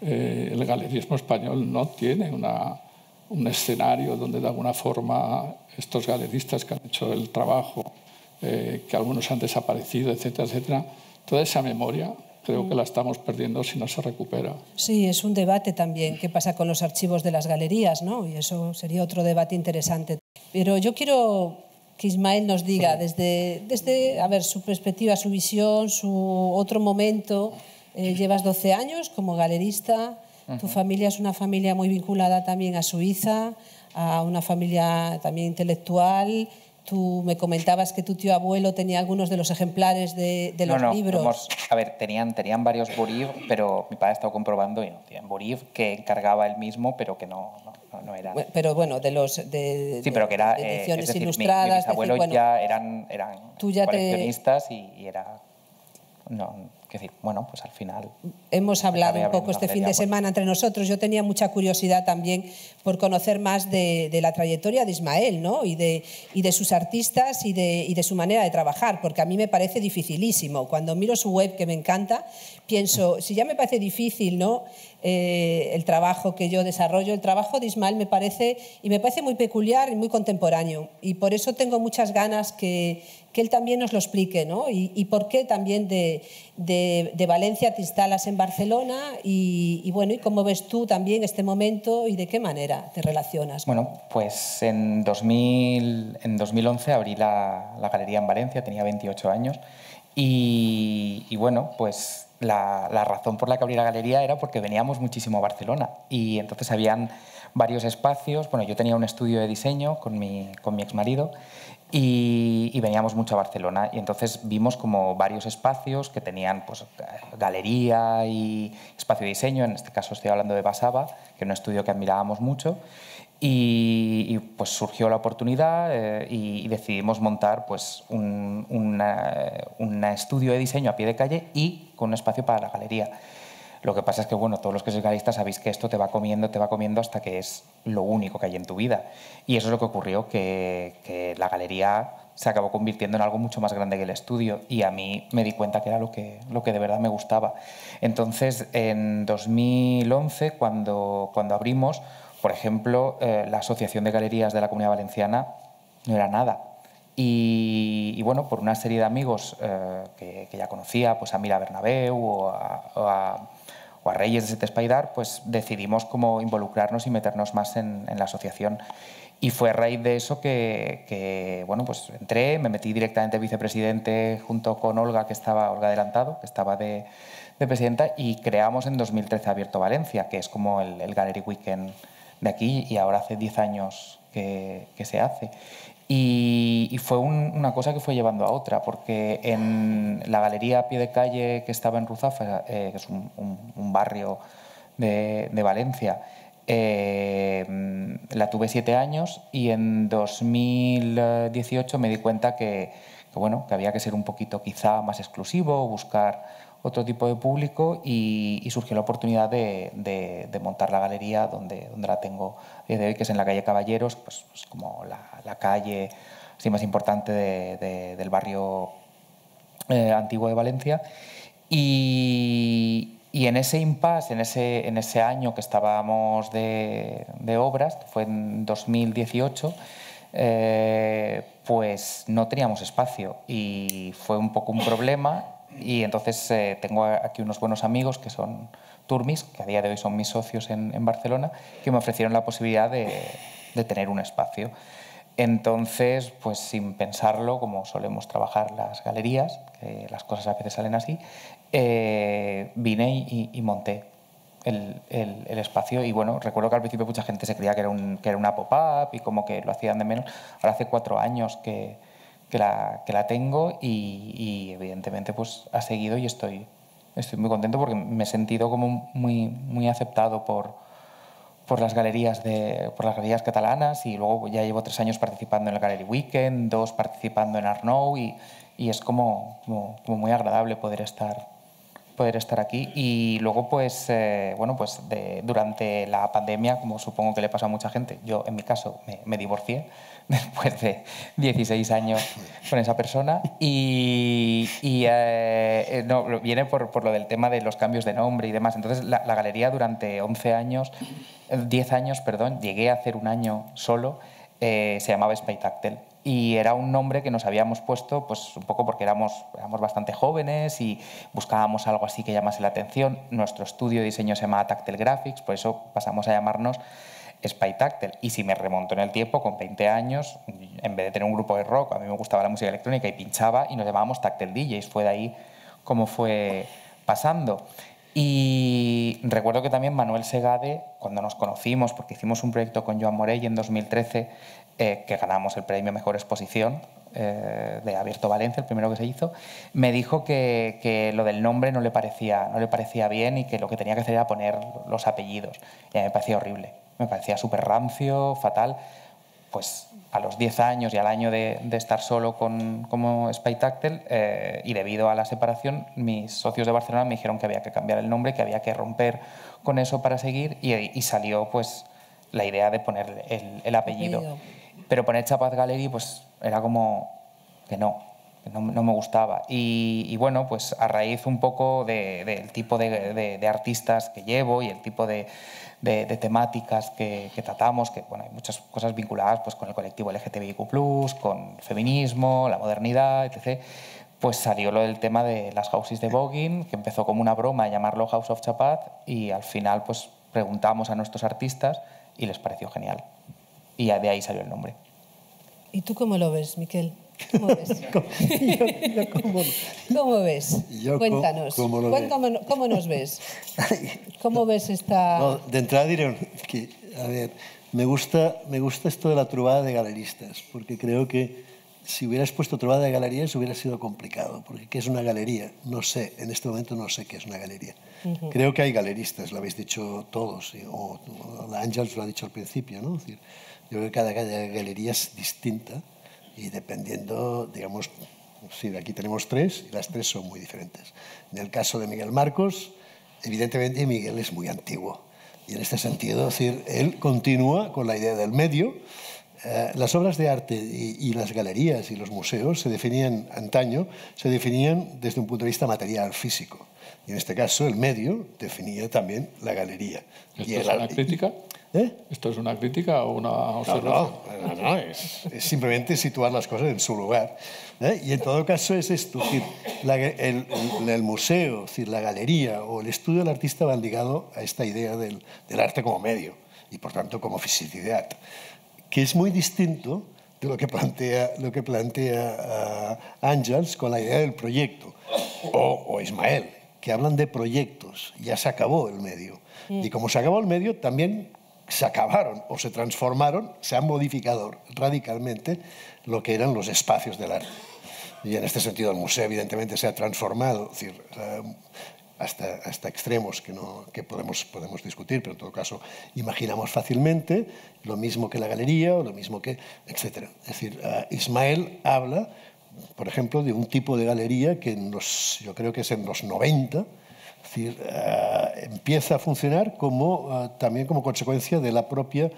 eh, el galerismo español no tiene una un escenario donde de alguna forma estos galeristas que han hecho el trabajo eh, que algunos han desaparecido, etcétera, etcétera. Toda esa memoria creo que la estamos perdiendo si no se recupera. Sí, es un debate también. ¿Qué pasa con los archivos de las galerías? ¿no? Y eso sería otro debate interesante. Pero yo quiero que Ismael nos diga desde, desde a ver, su perspectiva, su visión, su otro momento. Eh, llevas 12 años como galerista. Tu familia es una familia muy vinculada también a Suiza, a una familia también intelectual. Tú me comentabas que tu tío abuelo tenía algunos de los ejemplares de, de los no, no, libros. a ver, tenían, tenían varios Buriv, pero mi padre ha estado comprobando y no, tienen Buriv que encargaba él mismo, pero que no, no, no eran. Pero bueno, de los de, sí, pero que era, de eh, ediciones es decir, mi- ilustradas. mis abuelos decir, bueno, ya eran, eran tú ya te- coleccionistas y, y era. No, que decir, bueno, pues al final. Hemos hablado un poco este fin de semana entre nosotros. Yo tenía mucha curiosidad también por conocer más de, la trayectoria de Ismael ¿no? y, de, sus artistas y de, y de su manera de trabajar, porque a mí me parece dificilísimo. Cuando miro su web, que me encanta, pienso, si ya me parece difícil ¿no? Eh, el trabajo que yo desarrollo, el trabajo de Ismael me parece, y me parece muy peculiar y muy contemporáneo. Y por eso tengo muchas ganas que, él también nos lo explique, ¿no? Y, por qué también de, de, de Valencia te instalas en Barcelona y, y, bueno, y cómo ves tú también este momento y de qué manera te relacionas. Bueno, pues en, 2000, en 2011 abrí la, la galería en Valencia, tenía 28 años. Y, bueno, pues la, razón por la que abrí la galería era porque veníamos muchísimo a Barcelona. Y entonces habían varios espacios. Bueno, yo tenía un estudio de diseño con mi, con mi exmarido y, y veníamos mucho a Barcelona. Y entonces vimos como varios espacios que tenían pues, galería y espacio de diseño. En este caso estoy hablando de Basaba, que era un estudio que admirábamos mucho. Y, y, pues surgió la oportunidad eh, y, y decidimos montar pues un una, un estudio de diseño a pie de calle y con un espacio para la galería. Lo que pasa es que, bueno, todos los que sois galeristas sabéis que esto te va comiendo, te va comiendo hasta que es lo único que hay en tu vida. Y eso es lo que ocurrió, que, que la galería se acabó convirtiendo en algo mucho más grande que el estudio y a mí me di cuenta que era lo que, lo que de verdad me gustaba. Entonces, en 2011, cuando, cuando abrimos, por ejemplo, eh, la Asociación de Galerías de la Comunidad Valenciana no era nada. Y, y bueno, por una serie de amigos eh, que, que, ya conocía, pues a Mira Bernabeu o a, o a, o a Reyes de Sete Espaidar, pues decidimos como involucrarnos y meternos más en, en, la asociación. Y fue a raíz de eso que, que, bueno, pues entré, me metí directamente vicepresidente junto con Olga, que estaba, Olga Adelantado, que estaba de, de presidenta, y creamos en 2013 Abierto Valencia, que es como el, el Gallery Weekend de aquí y ahora hace 10 años que, que se hace. Y, fue un, una cosa que fue llevando a otra, porque en la galería a pie de calle que estaba en Ruzafa, eh, que es un, barrio de, Valencia, eh, la tuve siete años y en 2018 me di cuenta que, bueno, que había que ser un poquito quizá más exclusivo, buscar otro tipo de público y, y surgió la oportunidad de, montar la galería donde, donde la tengo de hoy, que es en la calle Caballeros, pues, pues como la, calle así, más importante de, del barrio eh, antiguo de Valencia. Y, en ese impasse, en ese, en ese año que estábamos de, obras, fue en 2018, eh, pues no teníamos espacio y fue un poco un problema y entonces eh, tengo aquí unos buenos amigos que son Turmis, que a día de hoy son mis socios en, en Barcelona, que me ofrecieron la posibilidad de, de, tener un espacio. Entonces, pues sin pensarlo, como solemos trabajar las galerías, que las cosas a veces salen así, eh, vine y, y monté el, el, el, espacio y bueno, recuerdo que al principio mucha gente se creía que era, un, que era una pop-up y como que lo hacían de menos. Ahora hace cuatro años que, que la, que la tengo y, y, evidentemente pues ha seguido y estoy, estoy muy contento porque me he sentido como muy, muy aceptado por, por, las galerías de, por las galerías catalanas y luego ya llevo tres años participando en el Gallery Weekend, dos participando en Arnaud y, y es como, como, como, muy agradable poder estar, poder estar aquí. Y luego pues, eh, bueno, pues de, durante la pandemia, como supongo que le pasa a mucha gente, yo en mi caso me, me divorcié después de 16 años con esa persona y, y eh, no, viene por, por, lo del tema de los cambios de nombre y demás. Entonces la, galería durante 11 años, 10 años, perdón, llegué a hacer un año solo, eh, se llamaba Spectacle y era un nombre que nos habíamos puesto pues un poco porque éramos, éramos bastante jóvenes y buscábamos algo así que llamase la atención. Nuestro estudio de diseño se llama Tactile Graphics, por eso pasamos a llamarnos Spy Tactile. Y si me remonto en el tiempo, con 20 años, en vez de tener un grupo de rock, a mí me gustaba la música electrónica y pinchaba y nos llamábamos Tactile DJs. Fue de ahí como fue pasando. Y recuerdo que también Manuel Segade, cuando nos conocimos, porque hicimos un proyecto con Joan Morey en 2013, eh, que ganamos el premio Mejor Exposición eh, de Abierto Valencia, el primero que se hizo, me dijo que, que, lo del nombre no le, parecía, no le parecía bien y que lo que tenía que hacer era poner los apellidos. Y a mí me parecía horrible, me parecía súper rancio, fatal. Pues a los 10 años y al año de, de estar solo con, como Spytactel eh, y debido a la separación, mis socios de Barcelona me dijeron que había que cambiar el nombre, que había que romper con eso para seguir y, y salió pues la idea de poner el, el apellido. apellido. Pero poner Chapaz Gallery pues era como que no, no, me gustaba. Y, bueno, pues a raíz un poco del de, de tipo de, artistas que llevo y el tipo de, temáticas que, tratamos, que bueno, hay muchas cosas vinculadas pues, con el colectivo LGTBIQ, con feminismo, la modernidad, etc., pues salió lo del tema de las houses de voguing, que empezó como una broma a llamarlo House of Chapat, y al final pues preguntamos a nuestros artistas y les pareció genial. Y de ahí salió el nombre. ¿Y tú cómo lo ves, Miquel? ¿Cómo ves? yo, yo cómo, ¿Cómo ves? Yo Cuéntanos. Cómo, cómo, Cuéntame, ¿Cómo nos ves? ¿Cómo ves esta...? No, de entrada diré que, a ver, me gusta, me gusta esto de la trobada de galeristas, porque creo que si hubieras puesto trobada de galerías hubiera sido complicado, porque ¿qué es una galería? No sé, en este momento no sé qué es una galería. Uh -huh. Creo que hay galeristas, lo habéis dicho todos, o, o Ángels lo ha dicho al principio, ¿no? Es decir, yo creo que cada galería es distinta y dependiendo, digamos, sí, aquí tenemos tres y las tres son muy diferentes. En el caso de Miguel Marcos, evidentemente Miguel es muy antiguo y en este sentido, decir, él continúa con la idea del medio. Eh, las obras de arte y, y, las galerías y los museos se definían antaño, se definían desde un punto de vista material, físico. Y en este caso, el medio definía también la galería. ¿Esto y es el, una crítica? ¿Eh? ¿Esto es una crítica o una observación? No, no, no es, es, simplemente situar las cosas en su lugar. ¿eh? Y en todo caso es esto, es decir, la, el, el, el, museo, es decir, la galería o el estudio del artista van ligado a esta idea del, del arte como medio y por tanto como fisicidad, que es muy distinto de lo que plantea, lo que plantea uh, Ángels con la idea del proyecto, o, o Ismael, que hablan de proyectos, ya se acabó el medio. Y como se acabó el medio, también se acabaron o se transformaron, se han modificado radicalmente lo que eran los espacios del arte. Y en este sentido el museo evidentemente se ha transformado, decir, hasta, hasta extremos que, no, que podemos, podemos discutir, pero en todo caso imaginamos fácilmente lo mismo que la galería o lo mismo que, etc. Es decir, uh, Ismael habla, por ejemplo, de un tipo de galería que en yo creo que es en los 90, decir, uh, empieza a funcionar como, uh, también como consecuencia de la propia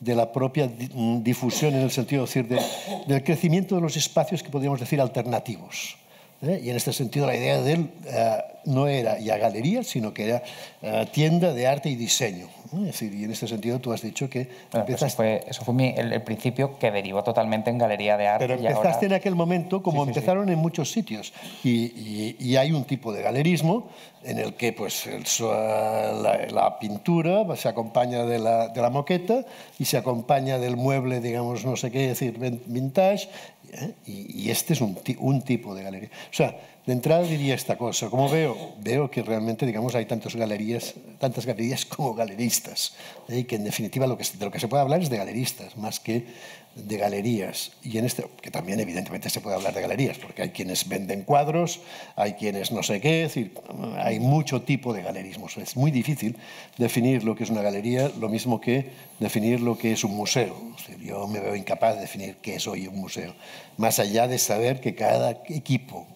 de la propia difusión en el sentido decir, de, del crecimiento de los espacios que podríamos decir alternativos. ¿Eh? Y en este sentido la idea de él uh, no era ya galería, sino que era uh, tienda de arte y diseño. ¿no? Es decir, y en este sentido tú has dicho que... Bueno, empezaste... eso fue, eso fue mi, el, el, principio que derivó totalmente en galería de arte. Pero empezaste ahora... en aquel momento como sí, sí, empezaron sí. en muchos sitios. Y, y, y, hay un tipo de galerismo en el que pues, el, la, la, pintura se acompaña de la, de la moqueta y se acompaña del mueble, digamos, no sé qué decir, vintage, ¿eh? y, este es un, un, tipo de galería. O sea, de entrada diría esta cosa. Como veo, veo que realmente, digamos, hay tantas galerías, tantas galerías como galeristas, ¿eh? y que en definitiva lo que, de lo que se puede hablar es de galeristas, más que de galerías. Y en este, que también evidentemente se puede hablar de galerías, porque hay quienes venden cuadros, hay quienes no sé qué, es decir, hay mucho tipo de galerismo. Es muy difícil definir lo que es una galería, lo mismo que definir lo que es un museo. Es decir, yo me veo incapaz de definir qué es hoy un museo, más allá de saber que cada equipo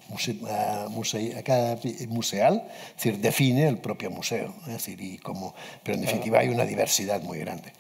cada, museo, cada museal, es decir, define el propio museo. Es decir, y como, pero en definitiva hay una diversidad muy grande.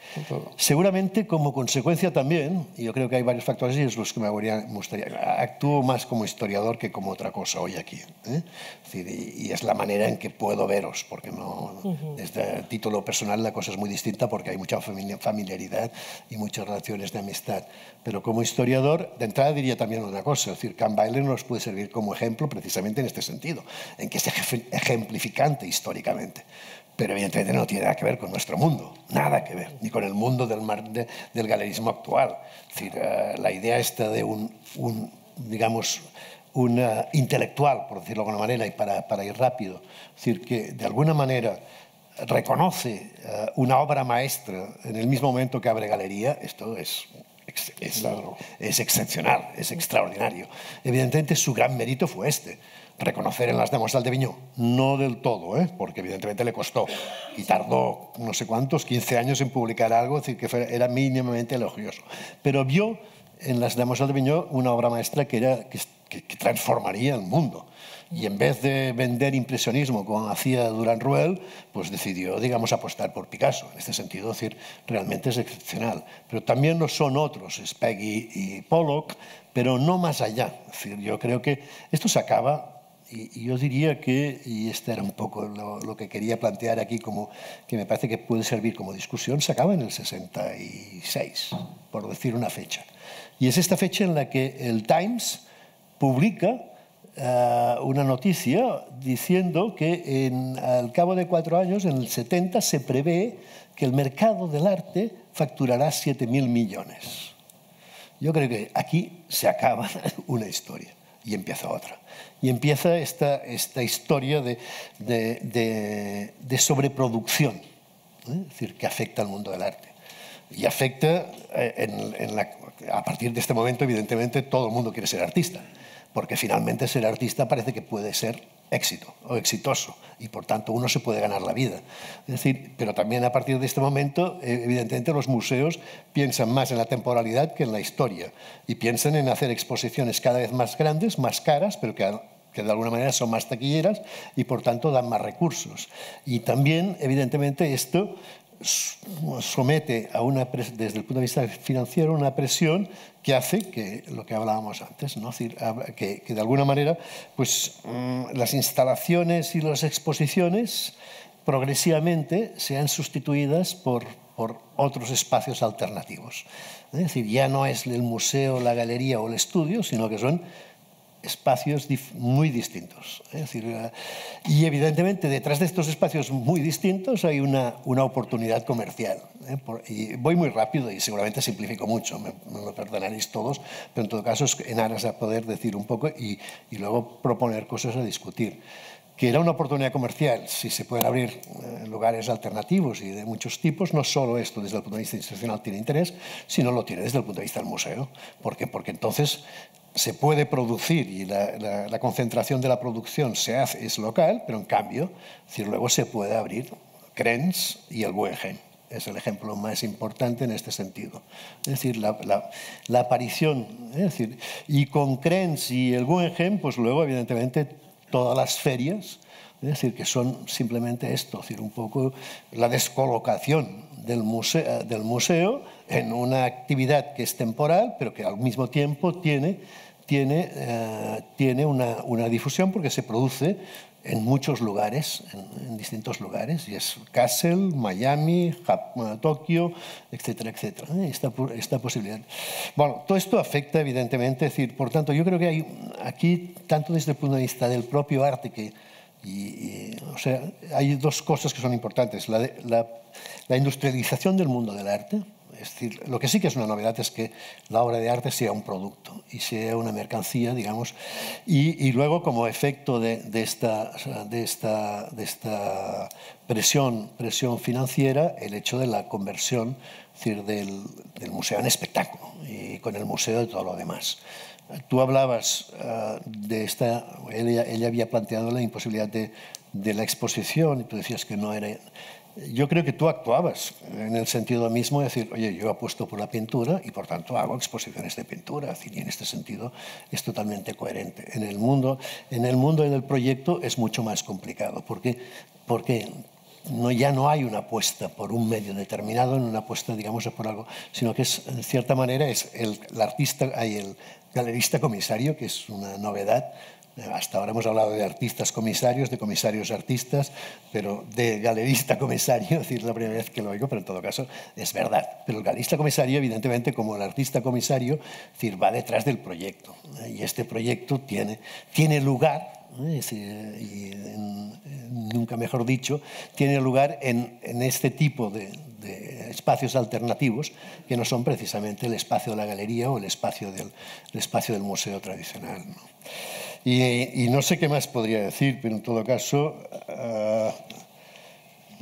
Seguramente como consecuencia también, y yo creo que hay varios factores y es los que me gustaría, actúo más como historiador que como otra cosa hoy aquí. ¿eh? Es decir, y, es la manera en que puedo veros, porque no, desde el título personal la cosa es muy distinta porque hay mucha familiaridad y muchas relaciones de amistad. Pero como historiador, de entrada diría también una cosa, es decir, Campbell nos puede servir como ejemplo precisamente en este sentido, en que es ejemplificante históricamente. Pero evidentemente no tiene nada que ver con nuestro mundo, nada que ver, ni con el mundo del, del galerismo actual. Es decir, eh, la idea esta de un, un digamos, un intelectual, por decirlo de alguna manera, y para, para, ir rápido, es decir, que de alguna manera reconoce uh, una obra maestra en el mismo momento que abre galería, esto es es, es, excepcional, es extraordinario. Evidentemente su gran mérito fue este, reconocer en las demoiselles de Viñó, no del todo, ¿eh? porque evidentemente le costó y tardó no sé cuántos, 15 años en publicar algo, es decir, que era mínimamente elogioso, pero vio en las demoiselles de Viñó una obra maestra que, era, que, que transformaría el mundo y en vez de vender impresionismo como hacía Durand Ruel, pues decidió, digamos, apostar por Picasso. En este sentido, decir, realmente es excepcional. Pero también lo son otros, Speggy y Pollock, pero no más allá. Es decir, yo creo que esto se acaba y, yo diría que, y este era un poco lo, que quería plantear aquí, como que me parece que puede servir como discusión, se acaba en el 66, por decir una fecha. Y es esta fecha en la que el Times publica eh, una noticia diciendo que al cabo de cuatro años, en el 70, se prevé que el mercado del arte facturará 7.000 millones. Yo creo que aquí se acaba una historia y empieza otra. Y empieza esta, esta historia de, de, sobreproducción, ¿eh? es decir, que afecta al mundo del arte. Y afecta, eh, a partir de este momento, evidentemente, todo el mundo quiere ser artista porque finalmente ser artista parece que puede ser éxito o exitoso y por tanto uno se puede ganar la vida. Es decir, pero también a partir de este momento, eh, evidentemente los museos piensan más en la temporalidad que en la historia y piensan en hacer exposiciones cada vez más grandes, más caras, pero que que de alguna manera son más taquilleras y por tanto dan más recursos. Y también, evidentemente, esto somete a una, desde el punto de vista financiero una presión que hace que lo que hablábamos antes, ¿no? que, de alguna manera pues, mm, las instalaciones y las exposiciones progresivamente sean sustituidas por, por otros espacios alternativos. Es decir, ya no es el museo, la galería o el estudio, sino que son espacios muy distintos. Es decir, eh, y evidentemente detrás de estos espacios muy distintos hay una, una oportunidad comercial. ¿eh? y voy muy rápido y seguramente simplifico mucho, me, me, lo perdonaréis todos, pero en todo caso es en aras a poder decir un poco y, y luego proponer cosas a discutir que era una oportunidad comercial, si se pueden abrir eh, lugares alternativos y de muchos tipos, no solo esto desde el punto de vista institucional tiene interés, sino lo tiene desde el punto de vista del museo. ¿Por qué? Porque entonces se puede producir y la, la, la, concentración de la producción se hace, es local, pero en cambio, decir, luego se puede abrir Krenz y el Guggenheim. Es el ejemplo más importante en este sentido. Es decir, la, la aparición, es decir, y con Krenz y el Guggenheim, pues luego, evidentemente, todas las ferias, es decir, que son simplemente esto, es decir, un poco la descolocación del museo, del museo en una actividad que es temporal, pero que al mismo tiempo tiene, tiene, uh, tiene una, una, difusión porque se produce en muchos lugares, en, en distintos lugares, y es Kassel, Miami, Japón, Tokio, etcétera, etcétera. ¿eh? Esta, esta posibilidad. Bueno, todo esto afecta evidentemente, es decir, por tanto, yo creo que hay aquí, tanto desde el punto de vista del propio arte que y, y, o sea, hay dos cosas que son importantes. La, la, la industrialización del mundo del arte, es decir, lo que sí que es una novedad es que la obra de arte sea un producto y sea una mercancía, digamos, y, y luego como efecto de, de, esta, de, esta, de esta presión, presión financiera, el hecho de la conversión es decir, del, del museo en espectáculo y con el museo de todo lo demás. Tú hablabas uh, de esta, ella, ella había planteado la imposibilidad de, de la exposición y tú decías que no era yo creo que tú actuabas en el sentido mismo de decir, oye, yo apuesto por la pintura y por tanto hago exposiciones de pintura. Y en este sentido es totalmente coherente. En el mundo, en el mundo del proyecto es mucho más complicado porque, porque no, ya no hay una apuesta por un medio determinado, no una apuesta, digamos, por algo, sino que es, en cierta manera es el, el artista, el galerista comisario, que es una novedad, hasta ahora hemos hablado de artistas comisarios, de comisarios artistas, pero de galerista comisario, es decir, la primera vez que lo oigo, pero en todo caso es verdad. Pero el galerista comisario, evidentemente, como el artista comisario, va detrás del proyecto. Y este proyecto tiene, lugar, y nunca mejor dicho, tiene lugar en, en este tipo de, espacios alternativos que no son precisamente el espacio de la galería o el espacio del, museo tradicional. Y, y, no sé qué más podría decir, pero en todo caso, uh,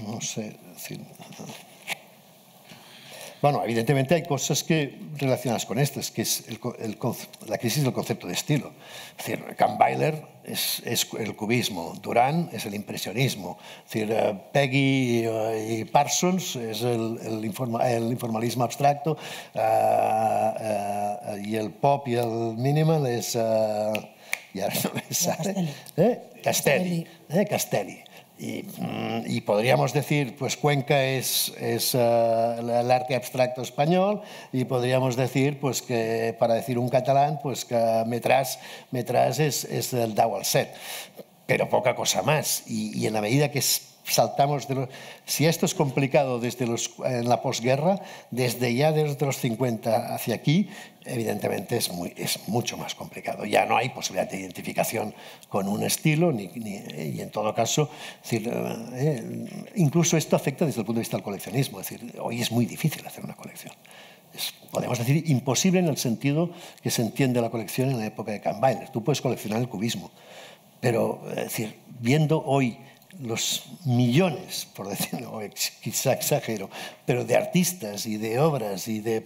no sé. Decir, bueno, evidentemente hay cosas que relacionadas con estas, que es el, el, la crisis del concepto de estilo. Es decir, Kahnweiler es, es, el cubismo, Durán es el impresionismo, es decir, uh, Peggy y Parsons es el, el, informa, el informalismo abstracto uh, uh, y el pop y el minimal es y ahora no me sale. Castelli. ¿Eh? Castelli. ¿Eh? Castelli. Y, mm, y, podríamos decir, pues Cuenca es, es uh, el arte abstracto español y podríamos decir, pues que para decir un catalán, pues que Metrás, Metrás es, es el Dau al set, pero poca cosa más. Y, y en la medida que es saltamos de los, si esto es complicado desde los, en la posguerra, desde ya desde los 50 hacia aquí, evidentemente es, muy, es mucho más complicado. Ya no hay posibilidad de identificación con un estilo, ni, ni, y en todo caso, decir, eh, incluso esto afecta desde el punto de vista del coleccionismo. Es decir, hoy es muy difícil hacer una colección. Es, podemos decir, imposible en el sentido que se entiende la colección en la época de Kahnweiler. Tú puedes coleccionar el cubismo, pero es decir, viendo hoy los millones, por decirlo, quizá exagero, pero de artistas y de obras y de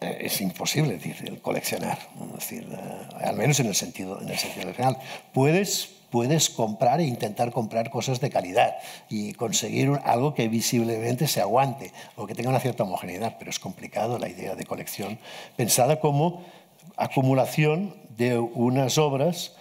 eh, es imposible decir, coleccionar, decir, eh, al menos en el sentido, en el sentido general. Puedes, puedes comprar e intentar comprar cosas de calidad y conseguir algo que visiblemente se aguante o que tenga una cierta homogeneidad, pero es complicado la idea de colección pensada como acumulación de unas obras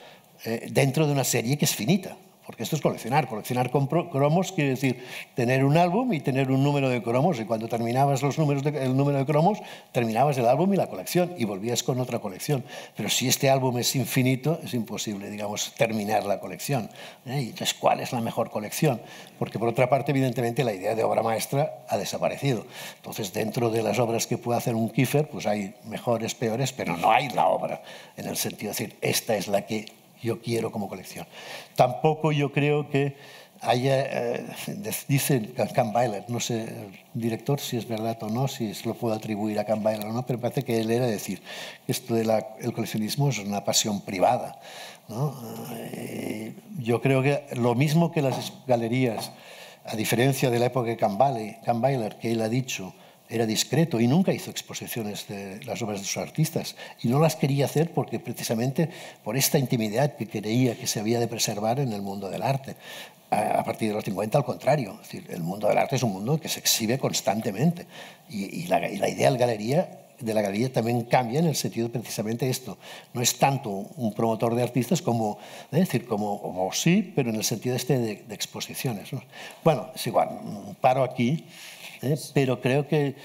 eh, dentro de una serie que es finita porque esto es coleccionar. Coleccionar cromos quiere decir tener un álbum y tener un número de cromos, y cuando terminabas los números de, el número de cromos, terminabas el álbum y la colección, y volvías con otra colección. Pero si este álbum es infinito, es imposible, digamos, terminar la colección. ¿eh? Entonces, ¿cuál es la mejor colección? Porque, por otra parte, evidentemente, la idea de obra maestra ha desaparecido. Entonces, dentro de las obras que puede hacer un Kiefer, pues hay mejores, peores, pero no hay la obra, en el sentido de decir, esta es la que yo quiero como colección. Tampoco yo creo que haya, eh, dice Kahnweiler, no sé, director si es verdad o no, si se lo puedo atribuir a Kahnweiler o no, pero parece que él era decir, esto del el coleccionismo es una pasión privada. ¿no? Eh, yo creo que lo mismo que las galerías, a diferencia de la época de Kahnweiler, que él ha dicho, era discreto y nunca hizo exposiciones de las obras de sus artistas. Y no las quería hacer porque precisamente por esta intimidad que creía que se había de preservar en el mundo del arte. A partir de los 50, al contrario. El mundo del arte es un mundo que se exhibe constantemente. Y, la, idea de la galería de la galería también cambia en el sentido precisamente esto. No es tanto un promotor de artistas como, es decir, como, como sí, pero en el sentido este de, exposiciones. ¿no? Bueno, es igual, paro aquí. ¿Eh? pero creo que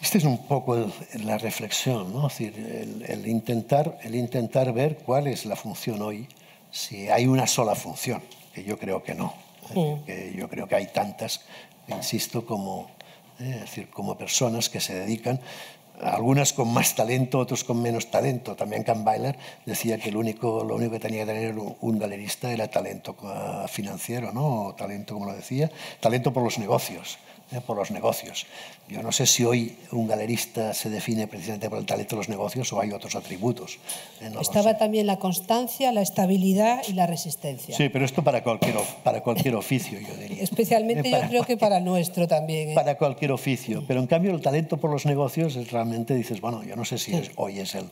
esta es un poco el, la reflexión, ¿no? es decir, el, el, intentar, el intentar ver cuál es la función hoy, si hay una sola función, que yo creo que no, ¿eh? que yo creo que hay tantas, insisto, como, ¿eh? es decir, como personas que se dedican algunas con más talento, otros con menos talento. También Kahnweiler decía que el único, lo único que tenía que tener un galerista era talento financiero, ¿no? O talento, como lo decía, talento por los negocios eh, por los negocios. Yo no sé si hoy un galerista se define precisamente por el talento de los negocios o hay otros atributos. Eh, no Estaba también la constancia, la estabilidad y la resistencia. Sí, pero esto para cualquier, para cualquier oficio, yo diría. Especialmente eh, yo creo que para nuestro también. ¿eh? Para cualquier oficio. Pero en cambio el talento por los negocios es realmente dices, bueno, yo no sé si es, hoy es el,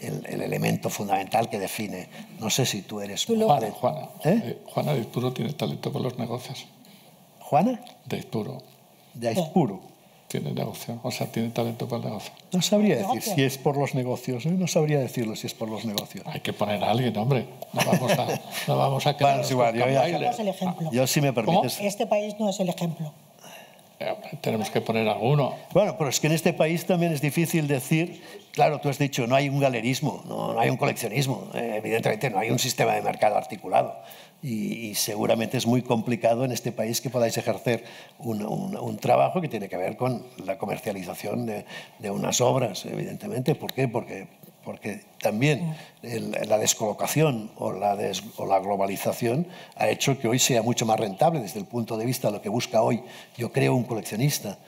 el, el, elemento fundamental que define. No sé si tú eres... Tú lo... Juana, Juana, ¿Eh? Juana, tú no tienes talento por los negocios. Juana? De Aispuro. De Aispuro. Tiene negocio, o sea, tiene talento para el negocio. No sabría decir si es por los negocios, ¿eh? no sabría decirlo si es por los negocios. Hay que poner a alguien, hombre. No vamos a, no vamos a bueno, es igual, yo, ya, no es el ejemplo. yo si me permites... Este país no es el ejemplo. Tenemos que poner alguno. Bueno, pero es que en este país también es difícil decir, claro, tú has dicho, no hay un galerismo, no, hay un coleccionismo, eh, evidentemente no hay un sistema de mercado articulado. Y, seguramente es muy complicado en este país que podáis ejercer un trabajo que tiene que ver con la comercialización de, de unas obras, evidentemente. ¿Por qué? Porque porque también el, la descolocación o la, des, o la, globalización ha hecho que hoy sea mucho más rentable desde el punto de vista de lo que busca hoy, yo creo, un coleccionista,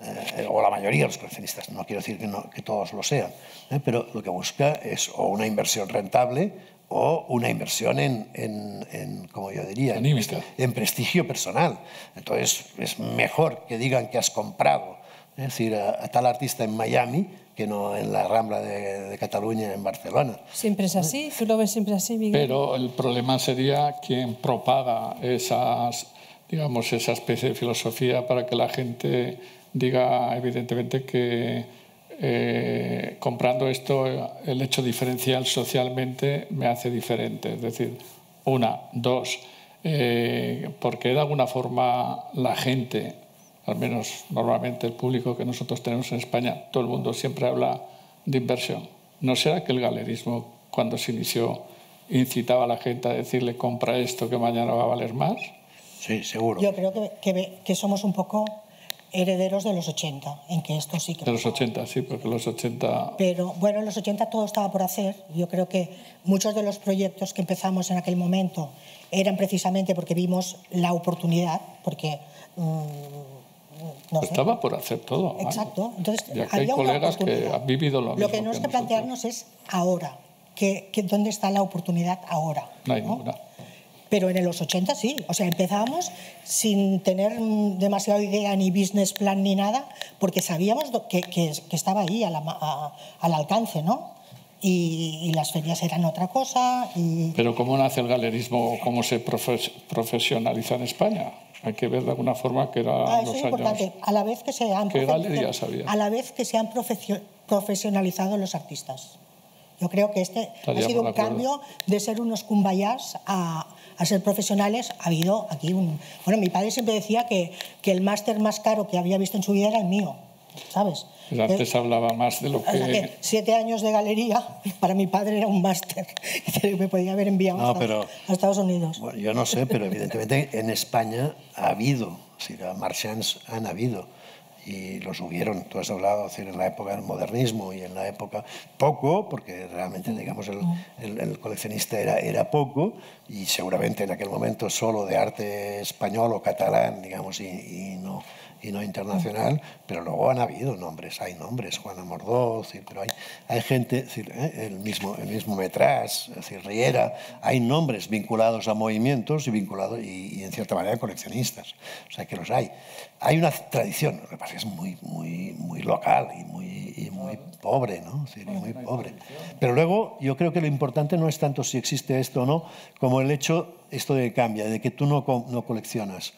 eh, o la mayoría de los coleccionistas, no quiero decir que, no, que todos lo sean, eh, pero lo que busca es o una inversión rentable o una inversión en, en, en como yo diría, en, en, prestigio personal. Entonces es mejor que digan que has comprado, es decir, a, a tal artista en Miami, que no en la Rambla de, de, Cataluña, en Barcelona. Siempre es así, tú lo ves siempre así, Miguel. Pero el problema sería quien propaga esas, digamos, esa especie de filosofía para que la gente diga, evidentemente, que eh, comprando esto, el hecho diferencial socialmente me hace diferente. Es decir, una, dos, eh, porque de alguna forma la gente al menos normalmente el público que nosotros tenemos en España, todo el mundo siempre habla de inversión. ¿No será que el galerismo, cuando se inició, incitaba a la gente a decirle compra esto que mañana va a valer más? Sí, seguro. Yo creo que, que, que somos un poco herederos de los 80, en que esto sí que... De los 80, sí, porque los 80... Pero bueno, en los 80 todo estaba por hacer. Yo creo que muchos de los proyectos que empezamos en aquel momento eran precisamente porque vimos la oportunidad, porque... Mmm, no sé. Estaba por hacer todo. Exacto. Entonces, y aquí hay colegas que han vivido lo, lo mismo. Lo que no es que plantearnos es ahora. Que, que, ¿Dónde está la oportunidad ahora? No hay ¿no? ninguna. Pero en los 80 sí. O sea, empezábamos sin tener demasiada idea ni business plan ni nada, porque sabíamos que, que, que estaba ahí a la, a, al alcance, ¿no? Y, y, las ferias eran otra cosa. Y... Pero ¿cómo nace el galerismo? ¿Cómo se profes profesionaliza en España? Hay que ver de alguna forma que era ah, los es importante. años. A la vez que se han ¿Qué galerías había? a la vez que se han profesionalizado los artistas. Yo creo que este Estaríamos ha sido un de cambio de ser unos cumbayas a, a, ser profesionales. Ha habido aquí un... Bueno, mi padre siempre decía que, que el máster más caro que había visto en su vida era el mío, ¿sabes? Pero antes Eh, hablaba más de lo que... o sea que siete años de galería, para mi padre era un máster que me podía haber enviado No, a, pero- Estados, a Estados Unidos. Bueno, yo no sé, pero evidentemente en España ha habido, decir, marchands han habido y los hubieron. Tú has hablado decir, en la época del modernismo y en la época poco, porque realmente digamos el, el, el coleccionista era, era poco y seguramente en aquel momento solo de arte español o catalán, digamos, y, y no y no internacional, pero luego han habido nombres, hay nombres, Juana Mordó, pero hay, hay gente, ¿eh? el mismo, el mismo decir, Riera, hay nombres vinculados a movimientos y vinculados y, en cierta manera coleccionistas, o sea que los hay. Hay una tradición, lo que pasa es muy, muy, muy local y muy, muy pobre, ¿no? Muy pobre. Pero luego yo creo que lo importante no es tanto si existe esto o no, como el hecho, esto de que cambia, de que tú no, no coleccionas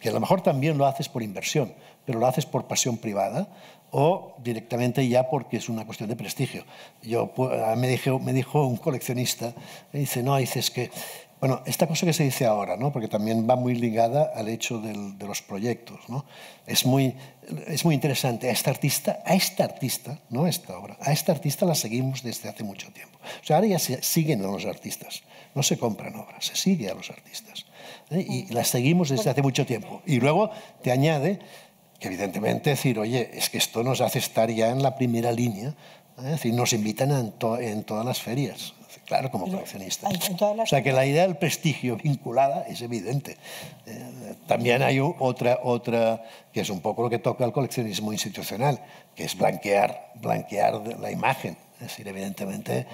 que a lo mejor también lo haces por inversión, pero lo haces por pasión privada o directamente ya porque es una cuestión de prestigio. Yo, me, dijo, me dijo un coleccionista, me dice, no, dices que, bueno, esta cosa que se dice ahora, ¿no? porque también va muy ligada al hecho de los proyectos, ¿no? es, muy, es muy interesante. A este artista, a esta artista, no a esta obra, a esta artista la seguimos desde hace mucho tiempo. O sea, ahora ya se siguen a los artistas, no se compran obras, se sigue a los artistas. ¿Eh? y las seguimos desde hace mucho tiempo. Y luego te añade que evidentemente decir, oye, es que esto nos hace estar ya en la primera línea, ¿eh? es decir, nos invitan en, to en todas las ferias, claro, como coleccionistas. O sea que la idea del prestigio vinculada es evidente. Eh, también hay otra, otra, que es un poco lo que toca el coleccionismo institucional, que es blanquear, blanquear la imagen. Es decir, evidentemente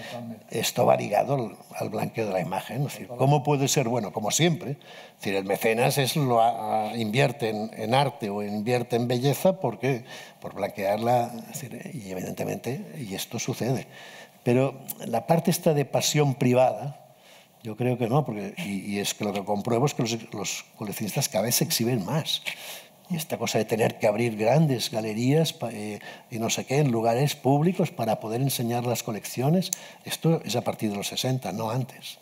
esto va ligado al, blanqueo de la imagen. Es decir, ¿cómo puede ser bueno? Como siempre. Decir, el mecenas es invierte en, arte o invierte en belleza porque por blanquearla. Y evidentemente, y esto sucede. Pero la parte esta de pasión privada, Yo creo que no, porque, y, es que lo que compruebo es que los, los coleccionistas cada vez exhiben más. Y esta cosa de tener que abrir grandes galerías eh, y no sé qué en lugares públicos para poder enseñar las colecciones, esto es a partir de los 60, no antes.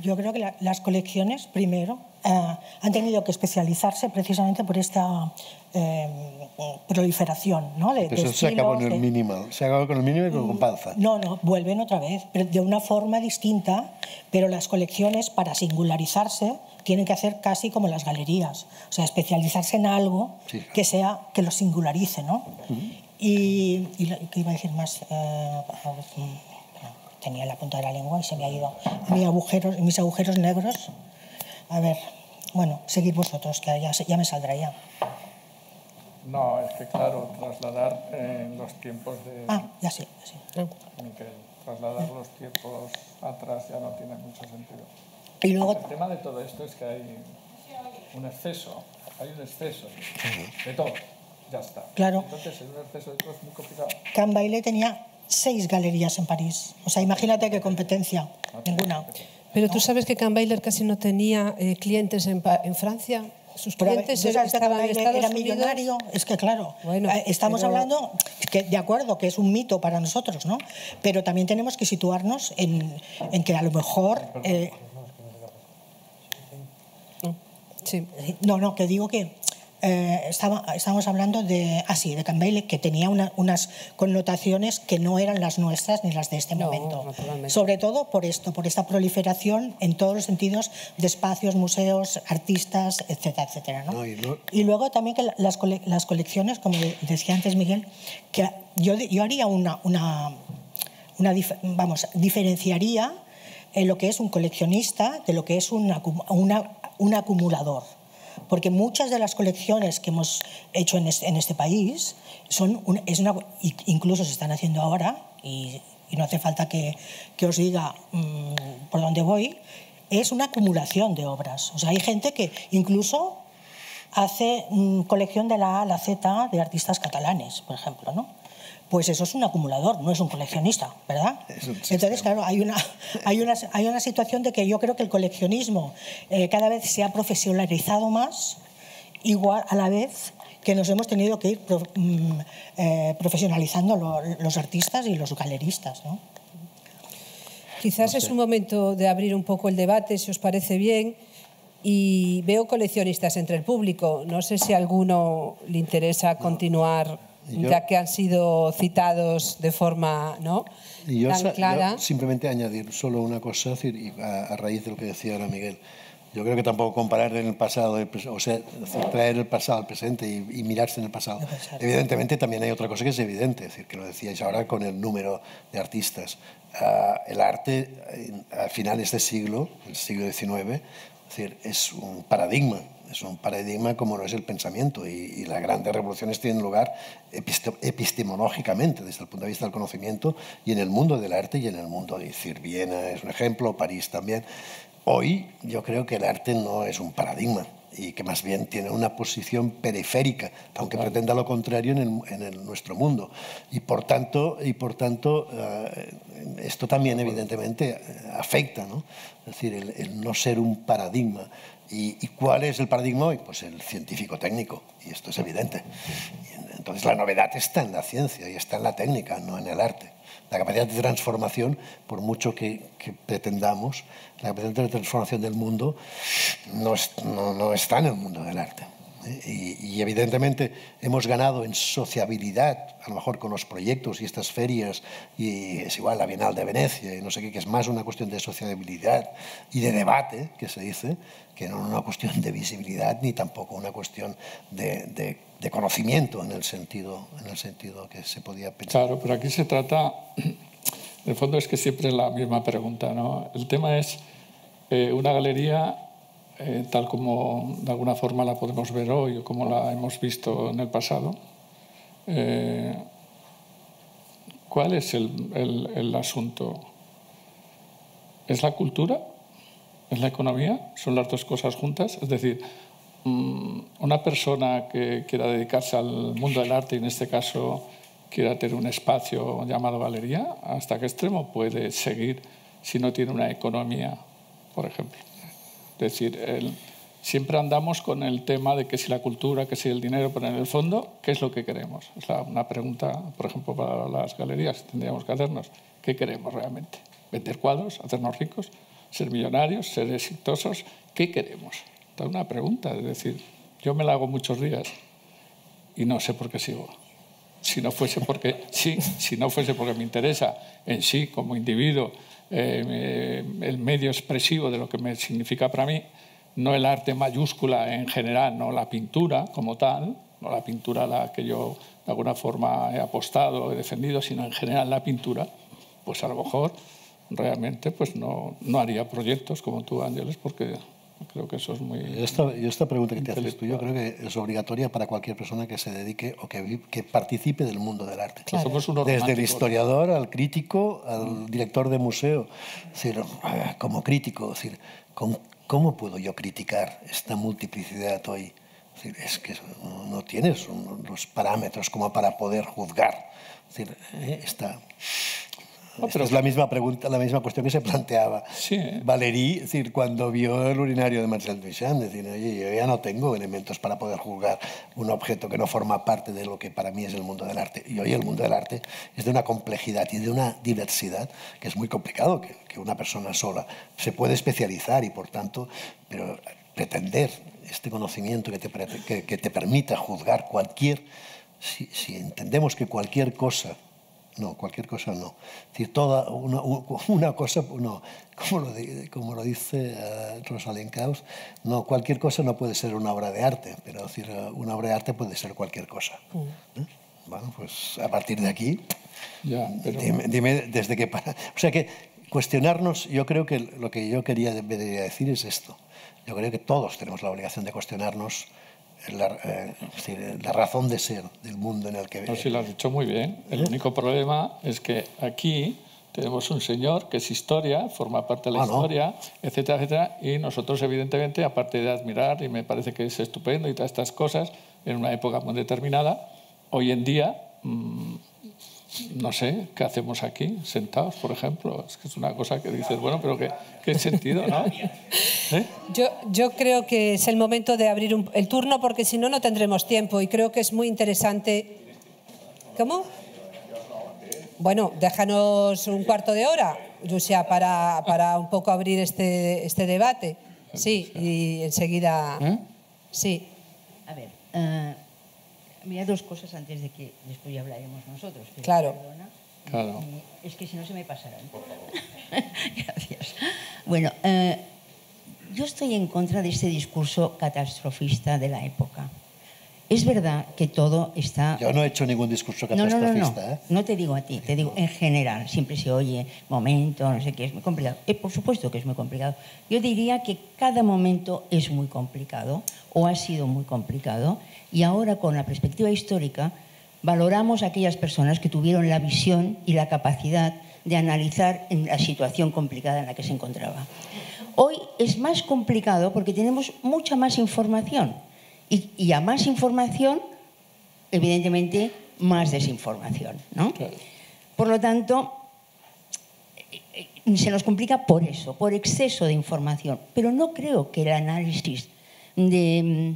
Yo creo que las colecciones, primero, eh, han tenido que especializarse precisamente por esta eh, proliferación. ¿no? De, eso se acabó en el mínimo, se acabó con el mínimo y con panza. No, no, vuelven otra vez, pero de una forma distinta, pero las colecciones, para singularizarse, tienen que hacer casi como las galerías, o sea, especializarse en algo que sea que lo singularice, ¿no? Y, ¿qué iba a decir más? Eh, tenía la punta de la lengua y se me ha ido. Mis agujeros, mis agujeros negros. A ver, bueno, seguid vosotros, que ya, ya me saldrá ya. No, es que claro, trasladar en los tiempos de... Ah, ya sí, ya sí. trasladar los tiempos atrás ya no tiene mucho sentido. Y luego... El tema de todo esto es que hay un exceso, hay un exceso de todo, ya está. Claro. Entonces, un exceso de todo es muy complicado. Cambaile tenía seis galerías en París. O sea, imagínate qué competencia, ninguna. Pero tú sabes que Campbell casi no tenía eh, clientes en, en, Francia. Sus clientes eran estaban en Estados era millonario. Es que claro, bueno, eh, estamos hablando que de acuerdo que es un mito para nosotros, ¿no? Pero también tenemos que situarnos en, en que a lo mejor eh, sí. No, no, que digo que eh, estaba, estábamos hablando de así ah, de Campbell que tenía unas connotaciones que no eran las nuestras ni las de este momento. sobre todo por esto por esta proliferación en todos los sentidos de espacios museos artistas etcétera etcétera y, luego también que las, las, colecciones como decía antes Miguel que yo, yo haría una, una, una vamos diferenciaría en lo que es un coleccionista de lo que es una, un acumulador porque muchas de las colecciones que hemos hecho en este, país son es una, incluso se están haciendo ahora y, no hace falta que, que os diga mm, por dónde voy, es una acumulación de obras. O sea, hay gente que incluso hace mm, colección de la A a la Z de artistas catalanes, por ejemplo, ¿no? Pues eso es un acumulador, no es un coleccionista, ¿verdad? Entonces, claro, hay una, hay, una, hay una situación de que yo creo que el coleccionismo eh, cada vez se ha profesionalizado más, igual a la vez que nos hemos tenido que ir mm, eh, profesionalizando los artistas y los galeristas. ¿no? Quizás es un momento de abrir un poco el debate, si os parece bien. Y veo coleccionistas entre el público. No sé si a alguno le interesa continuar ya que han sido citados de forma ¿no? tan clara. simplemente añadir solo una cosa, a, raíz de lo que decía ahora Miguel. Yo creo que tampoco comparar en el pasado, o sea, traer el pasado al presente y, mirarse en el pasado. Evidentemente también hay otra cosa que es evidente, es decir, que lo decíais ahora con el número de artistas. Ah, el arte, al final de este siglo, el siglo XIX, es, decir, es un paradigma es un paradigma como no es el pensamiento y, las grandes revoluciones tienen lugar epistemológicamente desde el punto de vista del conocimiento y en el mundo del arte y en el mundo, de decir, Viena es un ejemplo, París también. Hoy yo creo que el arte no es un paradigma y que más bien tiene una posición periférica, aunque pretenda lo contrario en, nuestro mundo. Y por tanto, y por tanto eh, esto también evidentemente afecta, ¿no? es decir, el no ser un paradigma. ¿Y, cuál es el paradigma hoy? Pues el científico técnico, y esto es evidente. entonces la novedad está en la ciencia y está en la técnica, no en el arte. La capacidad de transformación, por mucho que, pretendamos, la capacidad de transformación del mundo no, no está en el mundo del arte. Y, evidentemente hemos ganado en sociabilidad, a lo mejor con los proyectos y estas ferias, y es igual la Bienal de Venecia, y no sé qué, que es más una cuestión de sociabilidad y de debate, que se dice, que no una cuestión de visibilidad ni tampoco una cuestión de, de, conocimiento en el, sentido, en el sentido que se podía pensar. Claro, pero aquí se trata, el fondo es que siempre es la misma pregunta, ¿no? El tema es, eh, una galería eh, tal como de alguna forma la podemos ver hoy o como la hemos visto en el pasado. Eh, ¿Cuál es el, asunto? ¿Es la cultura? ¿Es la economía? ¿Son las dos cosas juntas? Es decir, mm, una persona que quiera dedicarse al mundo del arte y en este caso quiera tener un espacio llamado galería, ¿hasta qué extremo puede seguir si no tiene una economía, por ejemplo. Es decir, siempre andamos con el tema de que si la cultura, que si el dinero, pero en el fondo, ¿qué es lo que queremos? Es una pregunta, por ejemplo, para las galerías, tendríamos que hacernos. ¿Qué queremos realmente? ¿Vender cuadros? ¿Hacernos ricos? ¿Ser millonarios? ¿Ser exitosos? ¿Qué queremos? Es una pregunta, es decir, yo me la hago muchos días y no sé por qué sigo. Si no fuese porque, sí, si no fuese porque me interesa en sí como individuo eh, el medio expresivo de lo que me significa para mí, no el arte mayúscula en general, no la pintura como tal, no la pintura a la que yo de alguna forma he apostado, he defendido, sino en general la pintura, pues a lo mejor realmente pues no, no haría proyectos como tú, Ángeles, porque Creo que eso es muy... Esta, esta pregunta que te haces tú, yo creo que es obligatoria para cualquier persona que se dedique o que, que participe del mundo del arte. Desde el historiador al crítico, al director de museo. decir, como crítico, decir, ¿cómo, ¿cómo puedo yo criticar esta multiplicidad hoy? Es, decir, es que no tienes los parámetros como para poder juzgar. Es decir, eh, esta pero... es la misma pregunta, la misma cuestión que se planteaba sí. Valéry, decir, cuando vio el urinario de Marcel Duchamp, decir, oye, yo ya no tengo elementos para poder juzgar un objeto que no forma parte de lo que para mí es el mundo del arte. Y hoy el mundo del arte es de una complejidad y de una diversidad que es muy complicado que, que una persona sola se puede especializar y por tanto, pero pretender este conocimiento que te, que, que te permita juzgar cualquier, si, si entendemos que cualquier cosa no, cualquier cosa no. Es decir, toda una, una cosa, no, como lo, como lo dice uh, Rosalind Krauss, no, cualquier cosa no puede ser una obra de arte, pero decir, una obra de arte puede ser cualquier cosa. Mm. ¿Eh? Bueno, pues a partir de aquí, ya, pero... dime, dime, desde qué para... O sea que cuestionarnos, yo creo que lo que yo quería decir es esto. Yo creo que todos tenemos la obligación de cuestionarnos la, eh, la, razón de ser del mundo en el que vivimos. No, sí, lo has dicho muy bien. El único problema es que aquí tenemos un señor que es historia, forma parte de la ah, historia, no. etcétera, etcétera, y nosotros, evidentemente, aparte de admirar, y me parece que es estupendo y todas estas cosas, en una época muy determinada, hoy en día mmm, no sé, ¿qué hacemos aquí, sentados, por ejemplo? Es que es una cosa que dices, bueno, pero ¿qué, qué sentido, no? ¿Eh? Yo, yo creo que es el momento de abrir un, el turno porque si no, no tendremos tiempo y creo que es muy interesante. ¿Cómo? Bueno, déjanos un cuarto de hora, Lucia, para, para un poco abrir este, este debate. Sí, y enseguida. ¿Eh? Sí. A ver. Uh... Mira, dos cosas antes de que después ya hablaremos nosotros. claro. Perdona. Claro. Eh, es que si no se me pasarán. Gracias. Bueno, eh, yo estoy en contra de este discurso catastrofista de la época. Es verdad que todo está... Yo no he hecho ningún discurso catastrofista. No, no, no, no. ¿eh? no te digo a ti, te digo en general. Siempre se oye momento, no sé qué, es muy complicado. Eh, por supuesto que es muy complicado. Yo diría que cada momento es muy complicado o ha sido muy complicado y ahora con la perspectiva histórica valoramos a aquellas personas que tuvieron la visión y la capacidad de analizar la situación complicada en la que se encontraba. Hoy es más complicado porque tenemos mucha más información y, y a más información, evidentemente, más desinformación. ¿no? Por lo tanto, se nos complica por eso, por exceso de información. Pero no creo que el análisis de,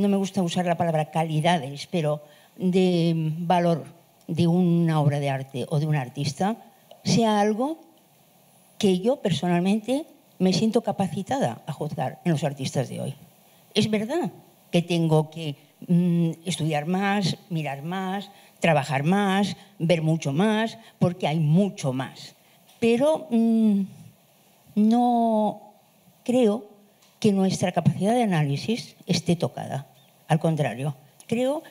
no me gusta usar la palabra calidades, pero de valor de una obra de arte o de un artista, sea algo que yo personalmente me siento capacitada a juzgar en los artistas de hoy. Es verdad que tengo que mm, estudiar más, mirar más, trabajar más, ver mucho más, porque hay mucho más. Pero mm, no creo que nuestra capacidad de análisis esté tocada. Al contrario, creo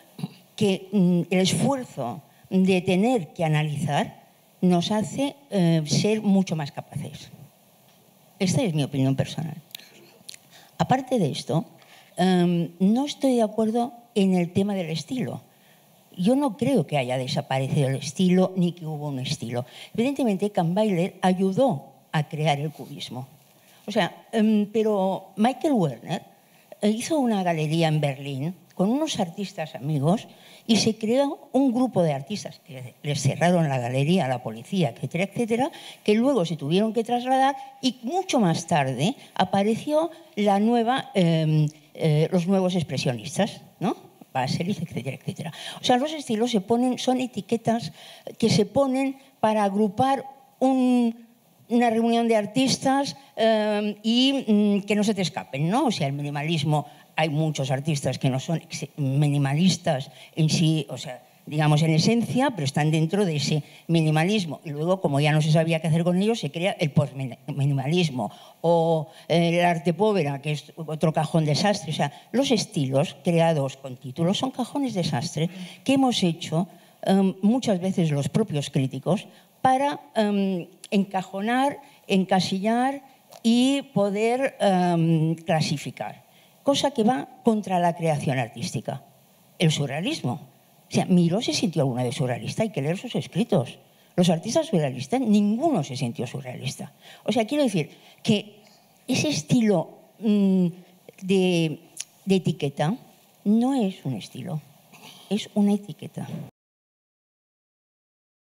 que mm, el esfuerzo de tener que analizar nos hace eh, ser mucho más capaces. Esta es mi opinión personal. Aparte de esto, um, no estoy de acuerdo en el tema del estilo. Yo no creo que haya desaparecido el estilo ni que hubo un estilo. Evidentemente, Kahnweiler ayudó a crear el cubismo. O sea, um, pero Michael Werner hizo una galería en Berlín con unos artistas amigos y se creó un grupo de artistas que les cerraron la galería a la policía, etcétera, etcétera, que luego se tuvieron que trasladar y mucho más tarde apareció la nueva, em, eh, los nuevos expresionistas, ¿no? Baselis, etcétera, etcétera. O sea, los estilos se ponen, son etiquetas que se ponen para agrupar una reunión de artistas em, y mm, que no se te escapen, ¿no? O sea, el minimalismo hay muchos artistas que no son minimalistas en sí, o sea, digamos en esencia, pero están dentro de ese minimalismo. Y luego, como ya no se sabía qué hacer con ellos, se crea el postminimalismo o el arte povera, que es otro cajón desastre. O sea, los estilos creados con títulos son cajones desastre que hemos hecho em, muchas veces los propios críticos para em, encajonar, encasillar y poder em, clasificar cosa que va contra la creación artística, el surrealismo. O sea, Miró se sintió alguna vez surrealista, hay que leer sus escritos. Los artistas surrealistas, ninguno se sintió surrealista. O sea, quiero decir que ese estilo mm, de etiqueta no es un estilo, es una etiqueta.